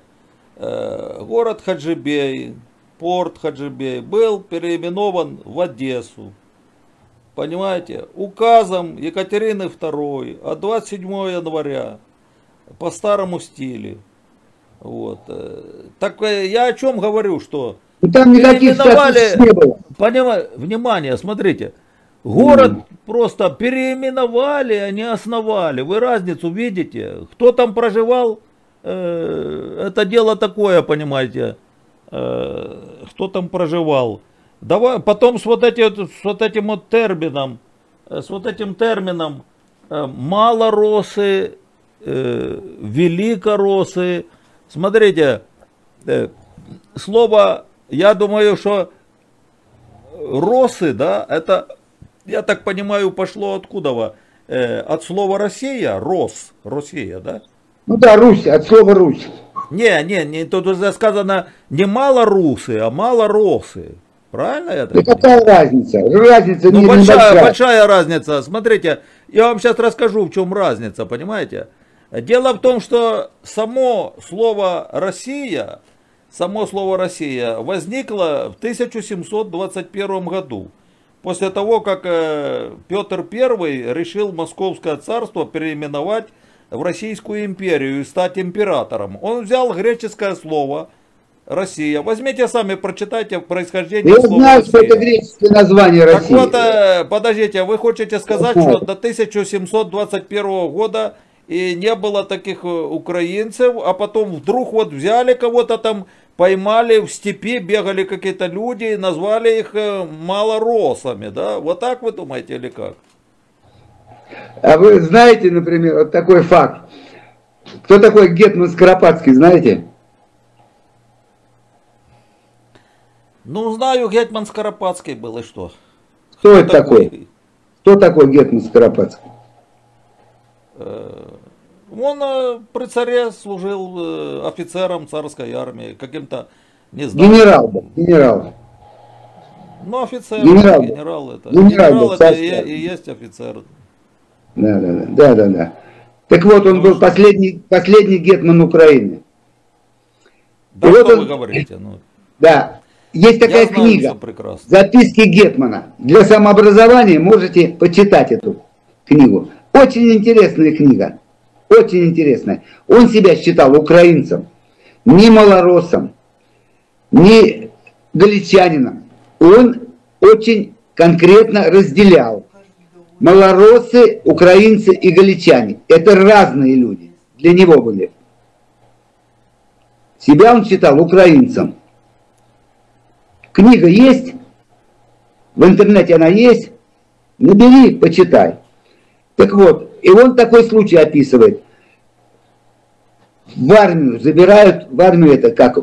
э, город Хаджибей, порт Хаджибей, был переименован в Одессу. Понимаете? Указом Екатерины II от 27 января по старому стиле. Вот. Э, так я о чем говорю, что ну, там никаких не было. Понимаю, внимание, смотрите. Город mm. просто переименовали, а не основали. Вы разницу видите? Кто там проживал? Э, это дело такое, понимаете. Э, кто там проживал? Давай, потом с вот, эти, с вот этим вот термином, э, с вот этим термином э, малоросы, э, великоросы. Смотрите, э, слово, я думаю, что росы, да, это, я так понимаю, пошло откуда? Э, от слова Россия, рос, Россия, да? Ну да, Русь, от слова Русь. Не, не, не, тут уже сказано не мало русы, а мало росы. Правильно я так Да какая разница? Разница ну, не большая, большая. большая разница. Смотрите, я вам сейчас расскажу, в чем разница, понимаете? Дело в том, что само слово «Россия», само слово «Россия» возникло в 1721 году. После того, как э, Петр I решил Московское царство переименовать в Российскую империю и стать императором. Он взял греческое слово Россия. Возьмите сами, прочитайте происхождение Я слова знаю, Россия. что это греческое название России. Так вот, э, подождите, вы хотите сказать, что до 1721 года и не было таких э, украинцев, а потом вдруг вот взяли кого-то там, поймали в степи, бегали какие-то люди и назвали их э, малоросами, да? Вот так вы думаете или как? А вы знаете, например, вот такой факт. Кто такой Гетман Скоропадский, знаете? Ну, знаю, Гетман Скоропадский был, и что? Кто, Кто это такой? такой? Кто такой Гетман Скоропадский? Э, он э, при царе служил э, офицером царской армии, каким-то, не знаю. Генерал, да, генерал. Ну, офицер, генерал, генерал это. Генерал, генерал это и, и есть офицер. Да, да, да, да, да, да. Так вот, он был последний, последний гетман Украины. Да и что вот он, вы говорите? Ну, да, есть такая знаю, книга, записки Гетмана. Для самообразования можете почитать эту книгу. Очень интересная книга, очень интересная. Он себя считал украинцем, не малоросом, не галичанином. Он очень конкретно разделял малоросы, украинцы и галичане. Это разные люди. Для него были. Себя он считал украинцем. Книга есть, в интернете она есть. Набери, почитай. Так вот, и он такой случай описывает. В армию забирают, в армию это как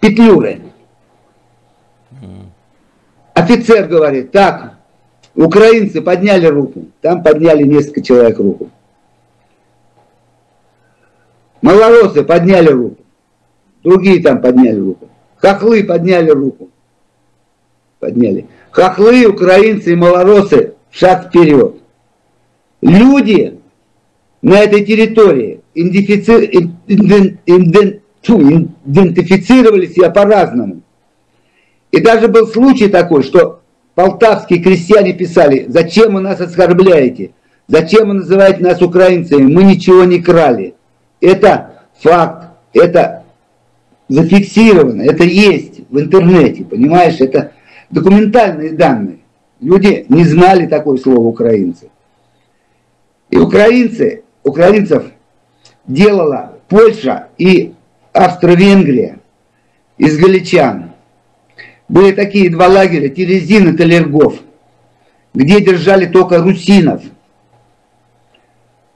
петлюры. Офицер говорит, так, Украинцы подняли руку. Там подняли несколько человек руку. Малоросы подняли руку. Другие там подняли руку. Хохлы подняли руку. Подняли. Хохлы, украинцы и малоросы шаг вперед. Люди на этой территории идентифицировали себя по-разному. И даже был случай такой, что полтавские крестьяне писали, зачем вы нас оскорбляете, зачем вы называете нас украинцами, мы ничего не крали. Это факт, это зафиксировано, это есть в интернете, понимаешь, это документальные данные. Люди не знали такое слово украинцы. И украинцы, украинцев делала Польша и Австро-Венгрия из галичан. Были такие два лагеря, Терезин и Талергов, где держали только русинов.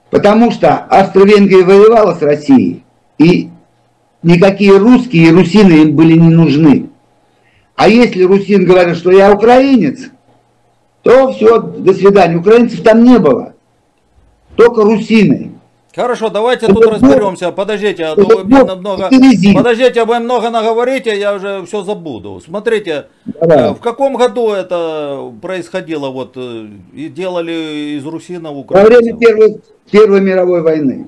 Потому что Австро-Венгрия воевала с Россией, и никакие русские и русины им были не нужны. А если русин говорит, что я украинец, то все, до свидания. Украинцев там не было, только русины. Хорошо, давайте тут разберемся. Подождите, а то вы мне много... Подождите, вы много наговорите, я уже все забуду. Смотрите, Давай. Э, в каком году это происходило, вот, э, и делали из русинов украинцев? Во время Первой, Первой мировой войны.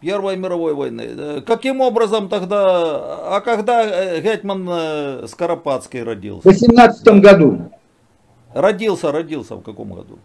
Первой мировой войны. Э, каким образом тогда, а когда Гетман Скоропадский родился? В 18 году. Родился, родился в каком году?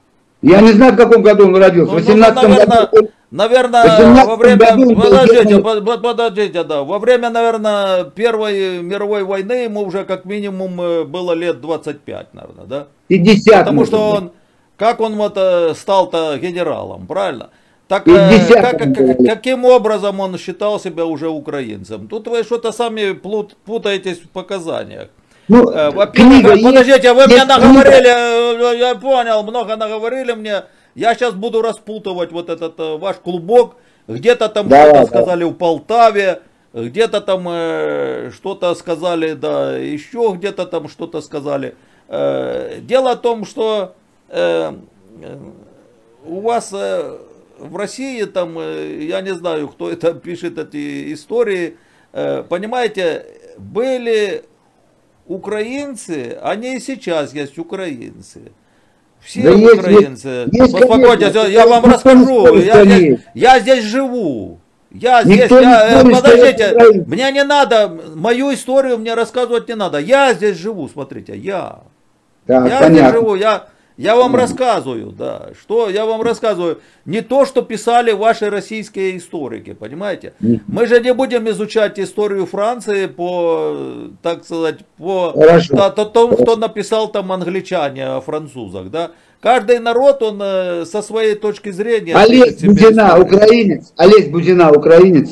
Я не знаю, в каком году он родился. Ну, в 18 ну, наверное, году. Наверное, во время, подождите, подождите, да, во время, наверное, Первой мировой войны ему уже как минимум э, было лет 25, наверное, да? 50. Потому что он, как он вот э, стал-то генералом, правильно? Так 50, э, как, как, каким образом он считал себя уже украинцем? Тут вы что-то сами путаетесь в показаниях. Ну, э, книга подождите, вы мне наговорили, книга. Э, я понял, много наговорили мне. Я сейчас буду распутывать вот этот э, ваш клубок. Где-то там да, что-то да. сказали в Полтаве, где-то там э, что-то сказали, да, еще где-то там что-то сказали. Э, дело в том, что э, у вас э, в России там, э, я не знаю, кто это пишет эти истории, э, понимаете, были украинцы, они и сейчас есть украинцы. Все да украинцы. Есть, есть, Успокойтесь, я, я вам расскажу. Я здесь, я здесь живу. Я здесь, я, спорит, подождите, мне не надо, мою историю мне рассказывать не надо. Я здесь живу, смотрите, я. Да, я понятно. здесь живу, я, я вам рассказываю, да, что я вам рассказываю. Не то, что писали ваши российские историки, понимаете? Мы же не будем изучать историю Франции по, так сказать, по то, то, тому, что написал там англичане о французах, да. Каждый народ, он э, со своей точки зрения... Олег Будина, историю. украинец. Олег Будина, украинец.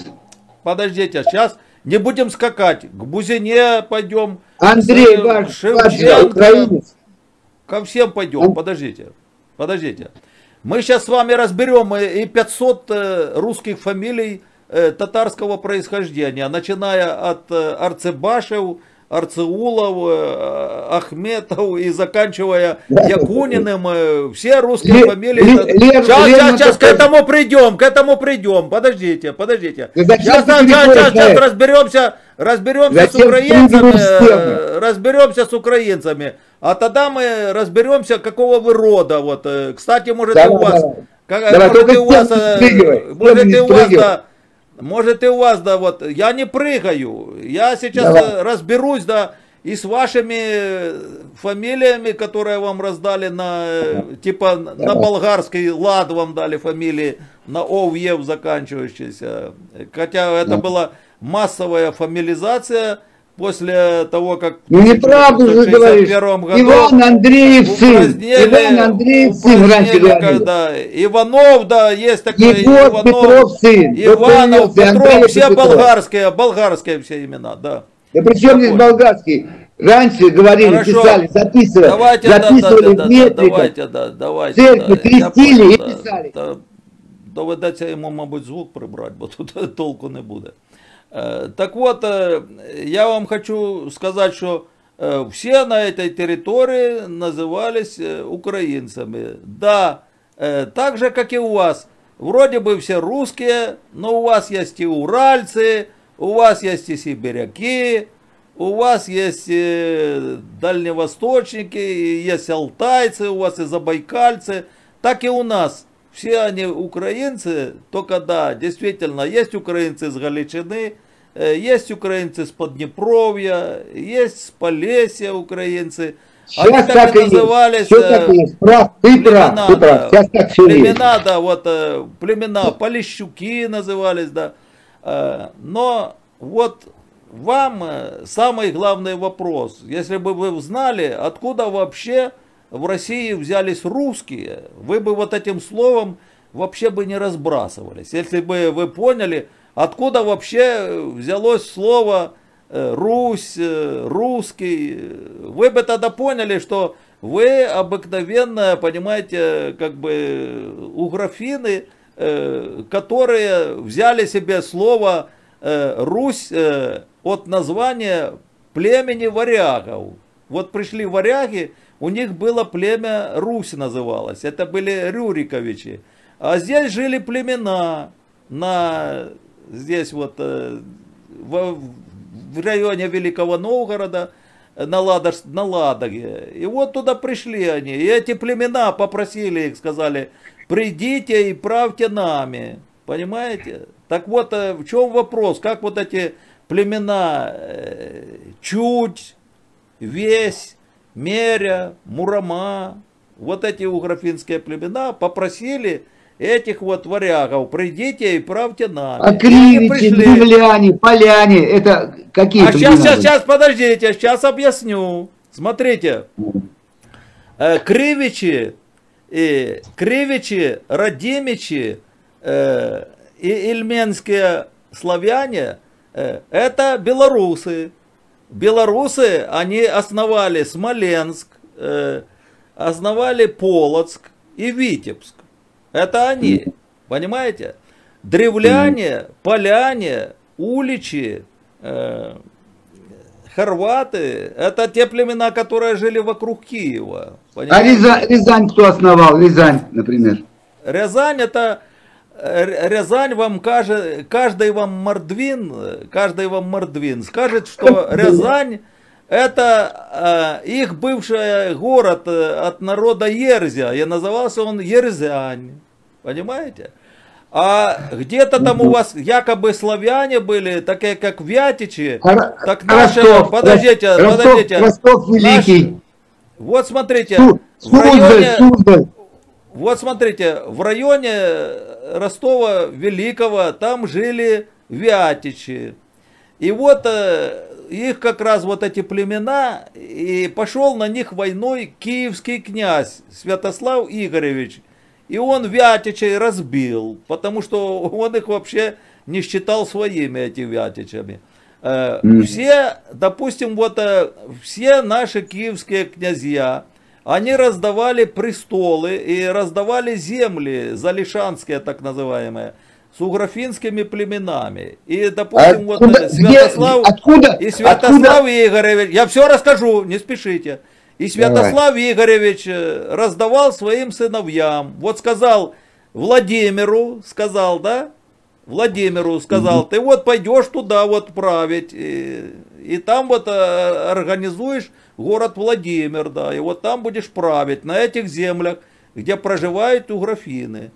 Подождите, сейчас не будем скакать. К Бузине пойдем. Андрей, ваш, ваш украинец. Ко всем пойдем, подождите, подождите. Мы сейчас с вами разберем и 500 э, русских фамилий э, татарского происхождения, начиная от э, Арцебашев, Арцеулов, Ахметов и заканчивая Якуниным, все русские фамилии. Лев, сейчас, Лев, сейчас, сейчас, к этому придем, к этому придем. Подождите, подождите. Сейчас, сейчас, сейчас, сейчас разберемся, разберемся с украинцами, разберемся с украинцами. А тогда мы разберемся, какого вы рода. Вот. Э, кстати, может да, и у вас... Да, как, давай, может, и у вас, э, может, и у вас, да, может и у вас, да, вот, я не прыгаю, я сейчас Давай. Э, разберусь, да, и с вашими фамилиями, которые вам раздали на, типа, Давай. на болгарский лад вам дали фамилии, на ОВЕВ заканчивающиеся. Хотя это Давай. была массовая фамилизация, после того, как... Ну неправду же говоришь. Году Иван Андреев сын. Иван Андреев сын раньше когда Иванов, да, есть такой Егор Иванов. Петров сын. Иванов, Петров, Петров все Петров. болгарские, болгарские все имена, да. Да при чем здесь болгарский? Раньше говорили, Хорошо. писали, записывали, давайте, записывали да, да, да, давайте, да, давайте, церкви, да, крестили и писали. Да, да, доведеться йому, мабуть, звук прибрати, бо тут толку не буде. Э, так вот, э, я вам хочу сказать, что э, все на этой территории назывались украинцами. Да, так же, как и у вас. Вроде бы все русские, но у вас есть и уральцы, у вас есть и сибиряки, у вас есть и дальневосточники, и есть алтайцы, у вас и забайкальцы. Так и у нас. Все они украинцы, только да, действительно, есть украинцы с Галичины, есть украинцы с Поднепровья, есть с Полесья украинцы. Сейчас они так, и назывались. Все так и есть. Прав, ты племена, прав, ты прав. Сейчас так все племена, есть. да, вот племена Полищуки назывались, да. Но вот вам самый главный вопрос, если бы вы знали, откуда вообще в России взялись русские, вы бы вот этим словом вообще бы не разбрасывались. Если бы вы поняли, откуда вообще взялось слово э, Русь, э, русский, вы бы тогда поняли, что вы обыкновенно, понимаете, как бы уграфины, э, которые взяли себе слово Русь от названия племени варягов. Вот пришли варяги, у них было племя Русь называлось. Это были Рюриковичи. А здесь жили племена на здесь вот э, в, в районе Великого Новгорода, на, Ладож, на Ладоге. И вот туда пришли они. И эти племена попросили их, сказали, придите и правьте нами. Понимаете? Так вот, э, в чем вопрос? Как вот эти племена э, чуть, весь, Меря, Мурама, вот эти уграфинские племена попросили этих вот варягов, придите и правьте нами. А кривичи, древляне, поляне, это какие А сейчас, сейчас, сейчас, подождите, сейчас объясню. Смотрите, э, кривичи, и, кривичи, радимичи э, и ильменские славяне, э, это белорусы. Белорусы, они основали Смоленск, э, основали Полоцк и Витебск. Это они, понимаете? Древляне, поляне, уличи, э, хорваты, это те племена, которые жили вокруг Киева. Понимаете? А Рязань, Рязань кто основал? Рязань, например. Рязань это Рязань вам каже, каждый вам мордвин, каждый вам мордвин скажет, что Рязань это э, их бывший город э, от народа Ерзя, и назывался он Ерзянь, понимаете? А где-то там у вас якобы славяне были, такие как Вятичи. Так наши, Ростов, подождите, Ростов, подождите. Ростов Великий. Наш, вот смотрите, Су, в районе, Суздаль. Вот смотрите, в районе Ростова Великого там жили Вятичи. И вот э, их как раз вот эти племена, и пошел на них войной киевский князь Святослав Игоревич и он Вятичей разбил, потому что он их вообще не считал своими, эти Вятичами. Mm. Все, допустим, вот э, все наши киевские князья, они раздавали престолы и раздавали земли, залишанские так называемые, с уграфинскими племенами. И, допустим, откуда, вот э, Святослав, откуда, и Святослав откуда? Игоревич, я все расскажу, не спешите. И Святослав Давай. Игоревич э, раздавал своим сыновьям. Вот сказал Владимиру, сказал, да? Владимиру сказал, угу. ты вот пойдешь туда вот править, и, и там вот э, организуешь город Владимир, да, и вот там будешь править на этих землях, где проживают уграфины.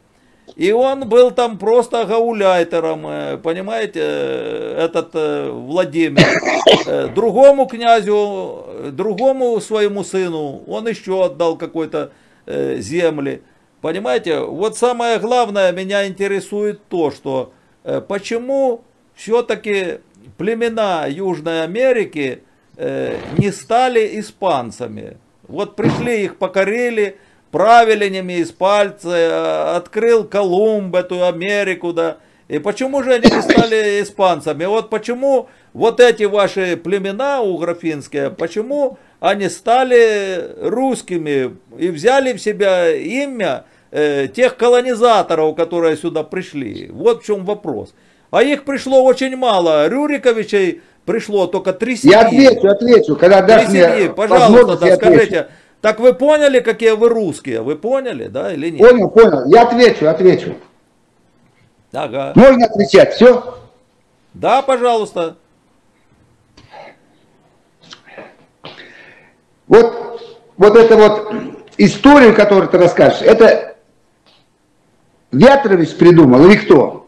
И он был там просто гауляйтером, э, понимаете, э, этот э, Владимир. Другому князю, другому своему сыну, он еще отдал какой-то земли. Понимаете, вот самое главное меня интересует то, что почему все-таки племена Южной Америки не стали испанцами. Вот пришли, их покорили, правильными из пальца, э, открыл Колумб, эту Америку, да. И почему же они не стали испанцами? Вот почему вот эти ваши племена уграфинские, почему они стали русскими и взяли в себя имя э, тех колонизаторов, которые сюда пришли? Вот в чем вопрос. А их пришло очень мало. Рюриковичей пришло только три семьи. Я отвечу, отвечу. Когда дашь мне Пожалуйста, да, скажите. Так вы поняли, какие вы русские? Вы поняли, да, или нет? Понял, понял. Я отвечу, отвечу. Ага. Можно отвечать, все? Да, пожалуйста. Вот, вот это вот историю, которую ты расскажешь, это Вятрович придумал или кто?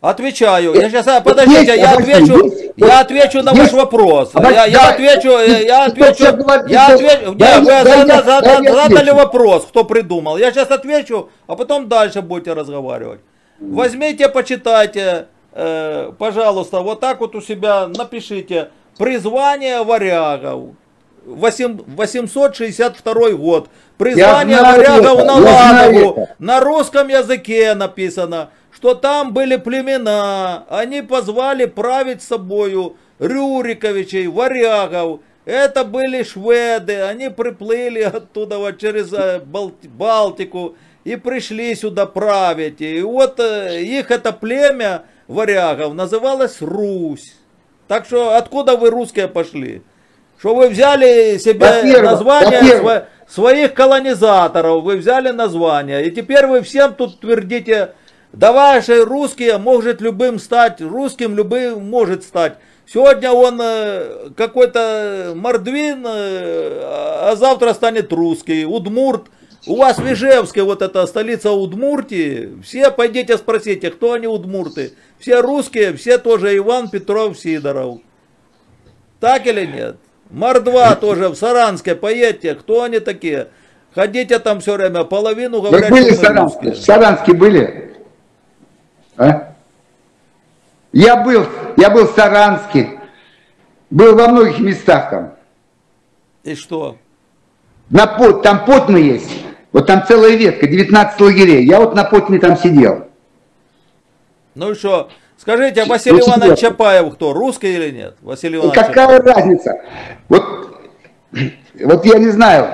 Отвечаю. Я сейчас, а, подождите, я отвечу, я отвечу на ваш вопрос. Я, я отвечу, я отвечу, я отвечу. Нет, вы задали вопрос, кто придумал. Я сейчас отвечу, а потом дальше будете разговаривать. Возьмите, почитайте, э, пожалуйста, вот так вот у себя напишите. Призвание варягов. 862 год. Призвание варягов на Ладогу. На русском языке написано что там были племена, они позвали править собою Рюриковичей, Варягов, это были шведы, они приплыли оттуда вот через э, Балтику и пришли сюда править. И вот э, их это племя варягов называлось Русь. Так что откуда вы русские пошли? Что вы взяли себе название своих колонизаторов, вы взяли название. И теперь вы всем тут твердите да ваши русские может любым стать, русским любым может стать. Сегодня он э, какой-то мордвин, э, а завтра станет русский, удмурт. У вас в Ижевске, вот эта столица Удмуртии, все пойдите спросите, кто они удмурты. Все русские, все тоже Иван Петров Сидоров. Так или нет? Мордва тоже в Саранске, поедьте, кто они такие? Ходите там все время, половину говорят, Вы были в Саранске? В Саранске были? А? Я был, я был в Саранске, был во многих местах там. И что? На пот, там Потно есть. Вот там целая ветка, 19 лагерей. Я вот на Потне там сидел. Ну и что? Скажите, а Василий Иванович Чапаев кто, русский или нет? Василий Иванович Какая Чапаев. разница? Вот, вот я не знаю.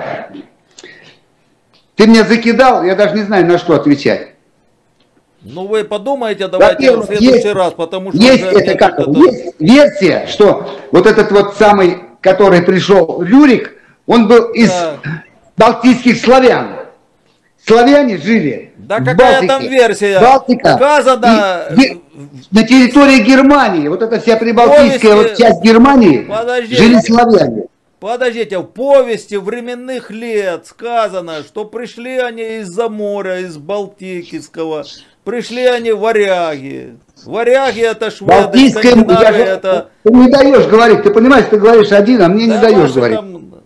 Ты меня закидал, я даже не знаю, на что отвечать. Ну вы подумайте, давайте в следующий есть, раз, потому что... Есть, это как, это... есть версия, что вот этот вот самый, который пришел, Люрик, он был из да. балтийских славян. Славяне жили Да какая Балтике. там версия? Балтика. Сказано... И, на территории Германии, вот эта вся прибалтийская Повести... вот часть Германии, Подождите. жили славяне. Подождите, в повести временных лет сказано, что пришли они из-за моря, из Балтийского, пришли они варяги. Варяги это шведы, Балтийское, скандинавы это... Ты не даешь говорить, ты понимаешь, ты говоришь один, а мне да не даешь говорить. Там...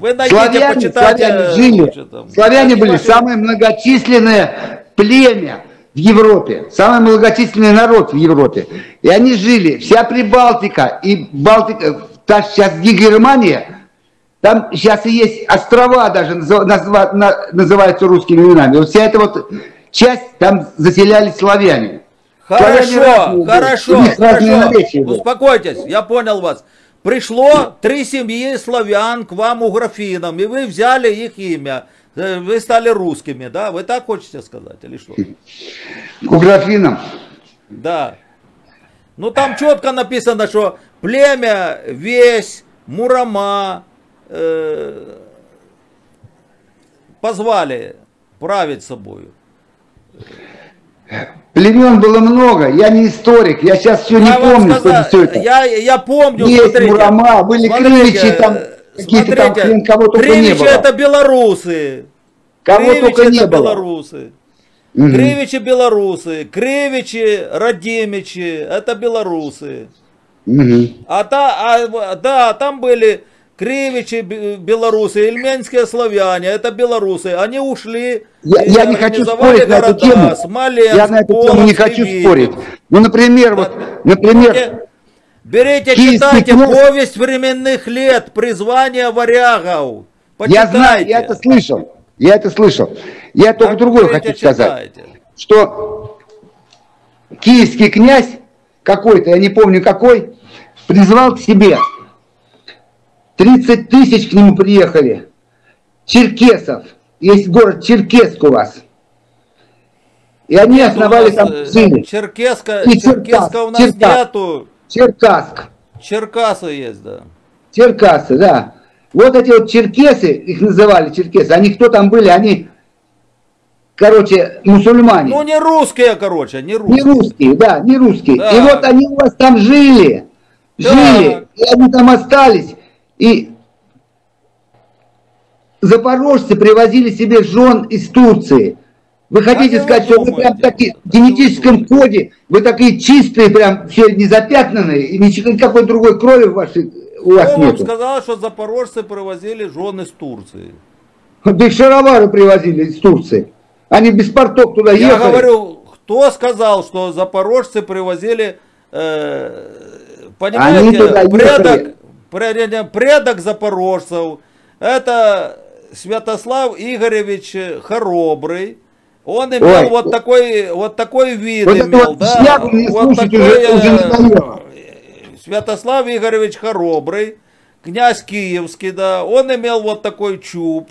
Вы найдите, славяне, почитайте. Славяне жили, там, славяне были ваши... самое многочисленное племя в Европе, самый многочисленный народ в Европе. И они жили, вся Прибалтика и Балтика, та сейчас Германия, там сейчас и есть острова даже назва, называются русскими именами. Вот вся эта вот часть там заселялись славяне. Хорошо, хорошо, хорошо. Успокойтесь, я понял вас. Пришло три семьи славян к вам у графинам, и вы взяли их имя. Вы стали русскими, да? Вы так хотите сказать или что? К графинам? Да. Ну там четко написано, что племя, весь, Мурама, э, позвали править собою. Племен было много, я не историк, я сейчас все я не помню, сказал, что все это. Я, я помню, Есть смотрите, Мурама, были смотрите, там, какие-то там хрен, кого только Кривичи не было. это белорусы. Кого Кривичи только не было. белорусы. Угу. Кривичи белорусы, Кривичи, Радимичи, это белорусы. Угу. А, та, а, да, там были Кривичи белорусы, ильменские славяне, это белорусы. Они ушли я, я не хочу спорить города, на эту тему. Смоленск, я на эту Полоцк, тему не хочу Вильнюс. спорить. Ну, например, вот, например... Берите, читайте князь... повесть временных лет, призвание варягов. Почитайте. Я знаю, я это слышал. Я это слышал. Я только так другое хочу сказать. Что киевский князь какой-то, я не помню какой, призвал к себе 30 тысяч к нему приехали. Черкесов. Есть город Черкесск у вас. И они Нет, основали там жили. Э, Черкеска, и Черкеска у нас Черкас, нету. Черкасск. Черкасы есть, да. Черкасы, да. Вот эти вот черкесы, их называли черкесы, они кто там были, они, короче, мусульмане. Ну не русские, короче, не русские. Не русские, да, не русские. Да. И вот они у вас там жили, да. жили, и они там остались. И запорожцы привозили себе жен из Турции. Вы хотите а сказать, что вы прям такие, в генетическом коде, вы такие чистые, прям все не запятнанные, и никакой другой крови в вашей, у вас Кто нет. сказал, что запорожцы привозили жен из Турции? Да их шаровары привозили из Турции. Они без порток туда Я ехали. Я говорю, кто сказал, что запорожцы привозили, э, понимаете, предок, предок запорожцев, это Святослав Игоревич Хоробрый, он имел Ой. вот такой, вот такой вид вот имел, да, вот такой, уже, уже Святослав Игоревич Хоробрый, князь Киевский, да, он имел вот такой чуб,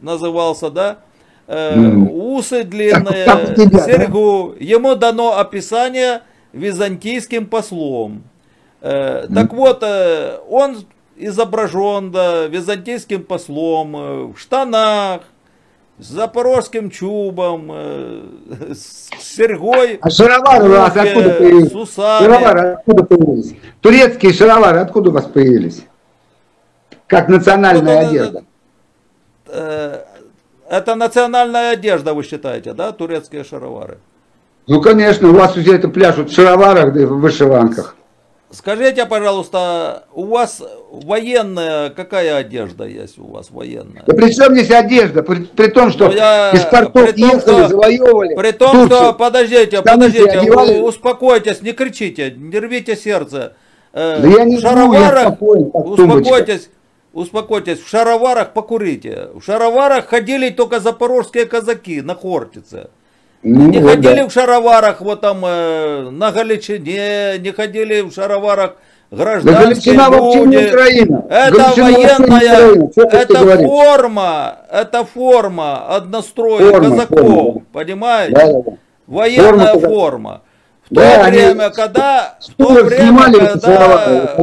назывался, да, э, mm. усы длинные, как, как тебя, серьгу, да? ему дано описание византийским послом. Э. Так вот, э, он изображен да, византийским послом э, в штанах, с запорожским чубом, с сергой. А шаровары у вас откуда появились? С усами. Шаровары откуда появились? Турецкие шаровары откуда у вас появились? Как национальная вот, одежда. Это национальная одежда, вы считаете, да, турецкие шаровары? Ну, конечно, у вас все это пляшут в шароварах, да и в вышиванках. Скажите, пожалуйста, у вас военная, какая одежда есть у вас военная? Да при чем здесь одежда? При, при том, что ну, я, из портов ехали, что, завоевывали. При том, Турцию. что, подождите, подождите, одевали... успокойтесь, не кричите, не рвите сердце. Э, да я не в шароварах, спокоен, успокойтесь, успокойтесь, в шароварах покурите. В шароварах ходили только запорожские казаки на Хортице. Ну, не вот ходили да. в шароварах вот там э, на Галичине, не ходили в шароварах гражданские да люди. Украина. Это Галичина военная, это форма, это форма одностроя форма, казаков, форма. понимаете? Да, да, да. Военная форма. форма. В то да, время, они... когда... В то время, когда...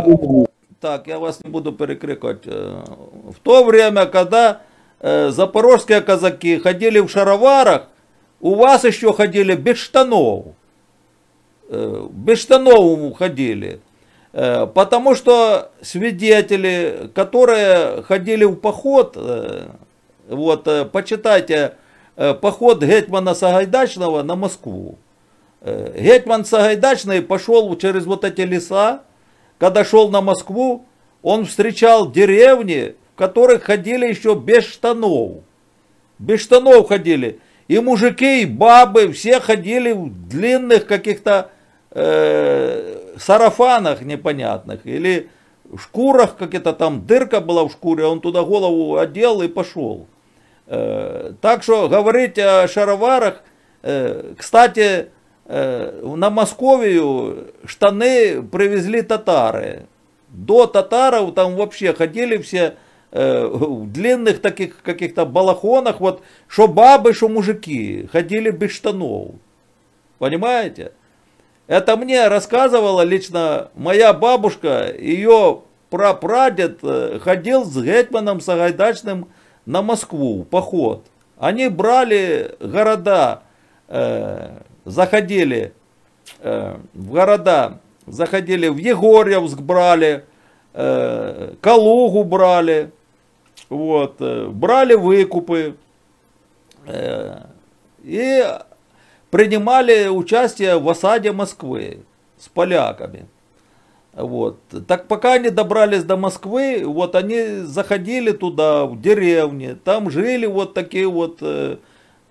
Так, я вас не буду перекрикивать. Э, в то время, когда э, запорожские казаки ходили в шароварах, у вас еще ходили без штанов. Э, без штанов ходили. Э, потому что свидетели, которые ходили в поход, э, вот, почитайте, поход Гетмана Сагайдачного на Москву. Гетман Сагайдачный пошел через вот эти леса, когда шел на Москву, он встречал деревни, в которых ходили еще без штанов. Без штанов ходили. И мужики, и бабы, все ходили в длинных каких-то э, сарафанах непонятных. Или в шкурах, какая-то там дырка была в шкуре, он туда голову одел и пошел. Э, так что говорить о шароварах, э, кстати, Э, на Московию штаны привезли татары. До татаров там вообще ходили все э, в длинных таких каких-то балахонах, вот, что бабы, что мужики, ходили без штанов. Понимаете? Это мне рассказывала лично моя бабушка, ее прапрадед э, ходил с Гетманом Сагайдачным на Москву, поход. Они брали города, заходили э, в города, заходили в Егорьевск брали, э, Калугу брали, вот, э, брали выкупы э, и принимали участие в осаде Москвы с поляками. Вот. Так пока они добрались до Москвы, вот они заходили туда, в деревни, там жили вот такие вот э,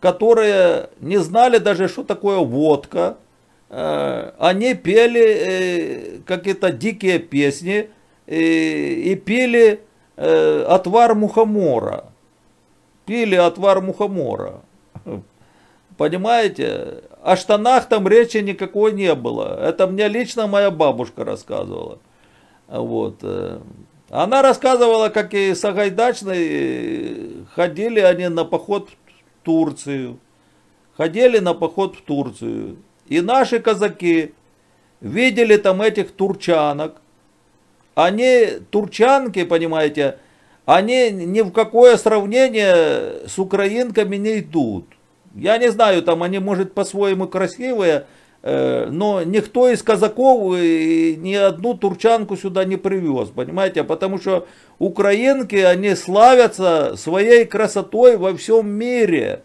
которые не знали даже, что такое водка. Э, они пели какие-то дикие песни э, и пили отвар мухомора. Пили отвар мухомора. Понимаете? О штанах там речи никакой не было. Это мне лично моя бабушка рассказывала. Вот. Она рассказывала, как и Сагайдачный ходили они на поход Турцию, ходили на поход в Турцию. И наши казаки видели там этих турчанок. Они, турчанки, понимаете, они ни в какое сравнение с украинками не идут. Я не знаю, там они, может, по-своему красивые, э, но никто из казаков ни одну турчанку сюда не привез, понимаете, потому что украинки, они славятся своей красотой во всем мире.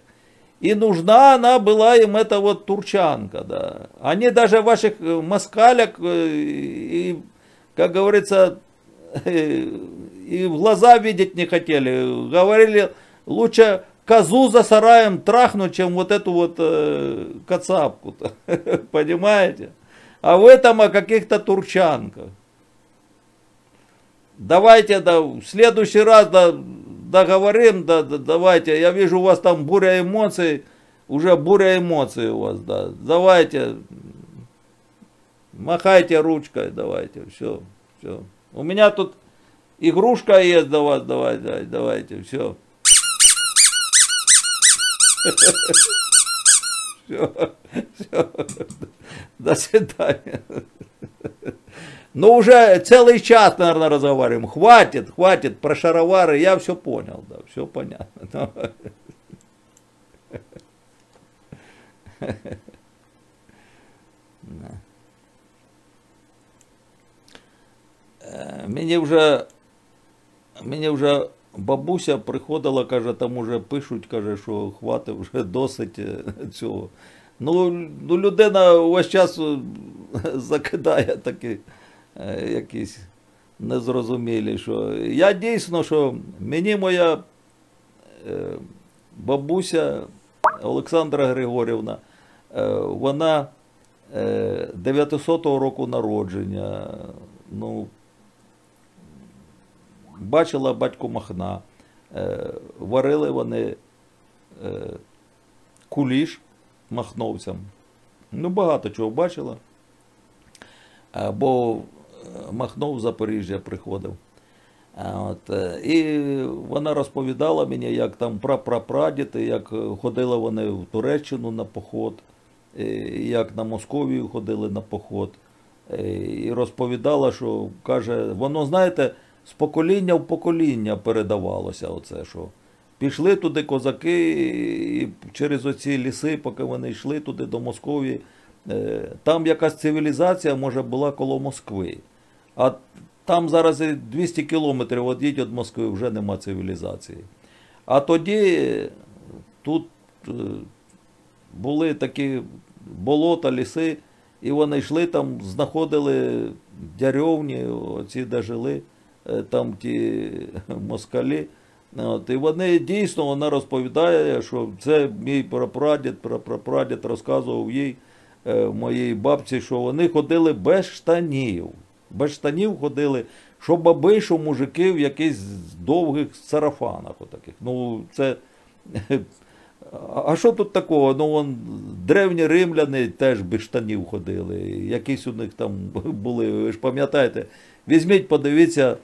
И нужна она была им эта вот турчанка, да. Они даже ваших э, москалек, э, и, как говорится, и в глаза видеть не хотели. Говорили, лучше козу за сараем трахнуть, чем вот эту вот э, кацапку-то. Понимаете? А в этом о каких-то турчанках. Давайте да, в следующий раз да, договорим, да, да, давайте. Я вижу, у вас там буря эмоций, уже буря эмоций у вас, да. Давайте, махайте ручкой, давайте, все, все. У меня тут игрушка есть до вас, давайте, давайте, все. Все, все. До свидания. Но уже целый час, наверное, разговариваем. Хватит, хватит про шаровары, я все понял, да, все понятно. Мені вже, мені вже бабуся приходила, каже, там уже пишуть, каже, що хватить вже досить цього. Ну, ну людина весь час закидає такі. Е, якісь незрозумілі. Що Я дійсно, що мені моя е, бабуся Олександра Григорівна, е, вона 900-го року народження. ну, Бачила батько Махна, варили вони куліш махновцям. Ну, багато чого бачила. Бо Махнов в Запоріжжя приходив. От, е, І вона розповідала мені, як там прапрапрадіти, як ходили вони в Туреччину на поход. як на Московію ходили на поход. І розповідала, що каже, воно, знаєте, з покоління в покоління передавалося. оце, що Пішли туди козаки, і через оці ліси, поки вони йшли туди до Московії, е, там якась цивілізація, може, була коло Москви. А там зараз 200 кілометрів од'їдь від Москви, вже нема цивілізації. А тоді тут е, були такі болота, ліси, і вони йшли там, знаходили дярьовні, оці де жили, там ті москалі. От, І вони дійсно вона розповідає, що це мій прапрадід, прапрадід розказував їй, е, моїй бабці, що вони ходили без штанів. Без штанів ходили, що баби, що мужики в якихось довгих сарафанах. Отаких. Ну, це... А що тут такого? Ну, вон, Древні римляни теж без штанів ходили. Якісь у них там були, ви ж пам'ятаєте, візьміть, подивіться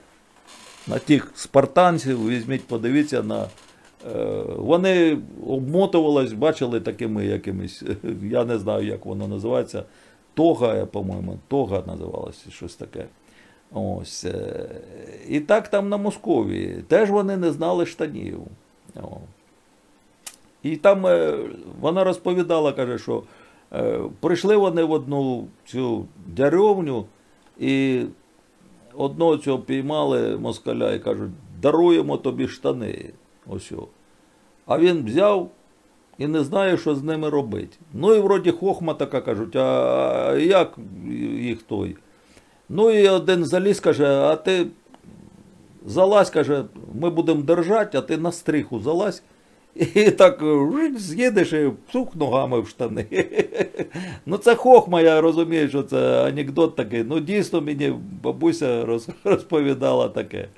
на тих спартанців, візьміть, подивіться на. Е, вони обмотувались, бачили такими якимись, я не знаю, як воно називається. Тога, по-моєму, тога називалася щось таке. Ось. Е, і так там на Московії. Теж вони не знали штанів. І там е, вона розповідала, каже, що прийшли вони в одну цю дярьовню і одного цього піймали москаля і кажуть, даруємо тобі штани. Ось. А він взяв і не знає, що з ними робити. Ну і вроді хохма така кажуть, а як їх той? Ну і один заліз каже, а ти залазь, каже, ми будемо держати, а ти на стриху залазь. І так е, з'їдеш і псух ногами в штани. Ну це хохма, я розумію, що це анекдот такий. Ну дійсно мені бабуся розповідала таке.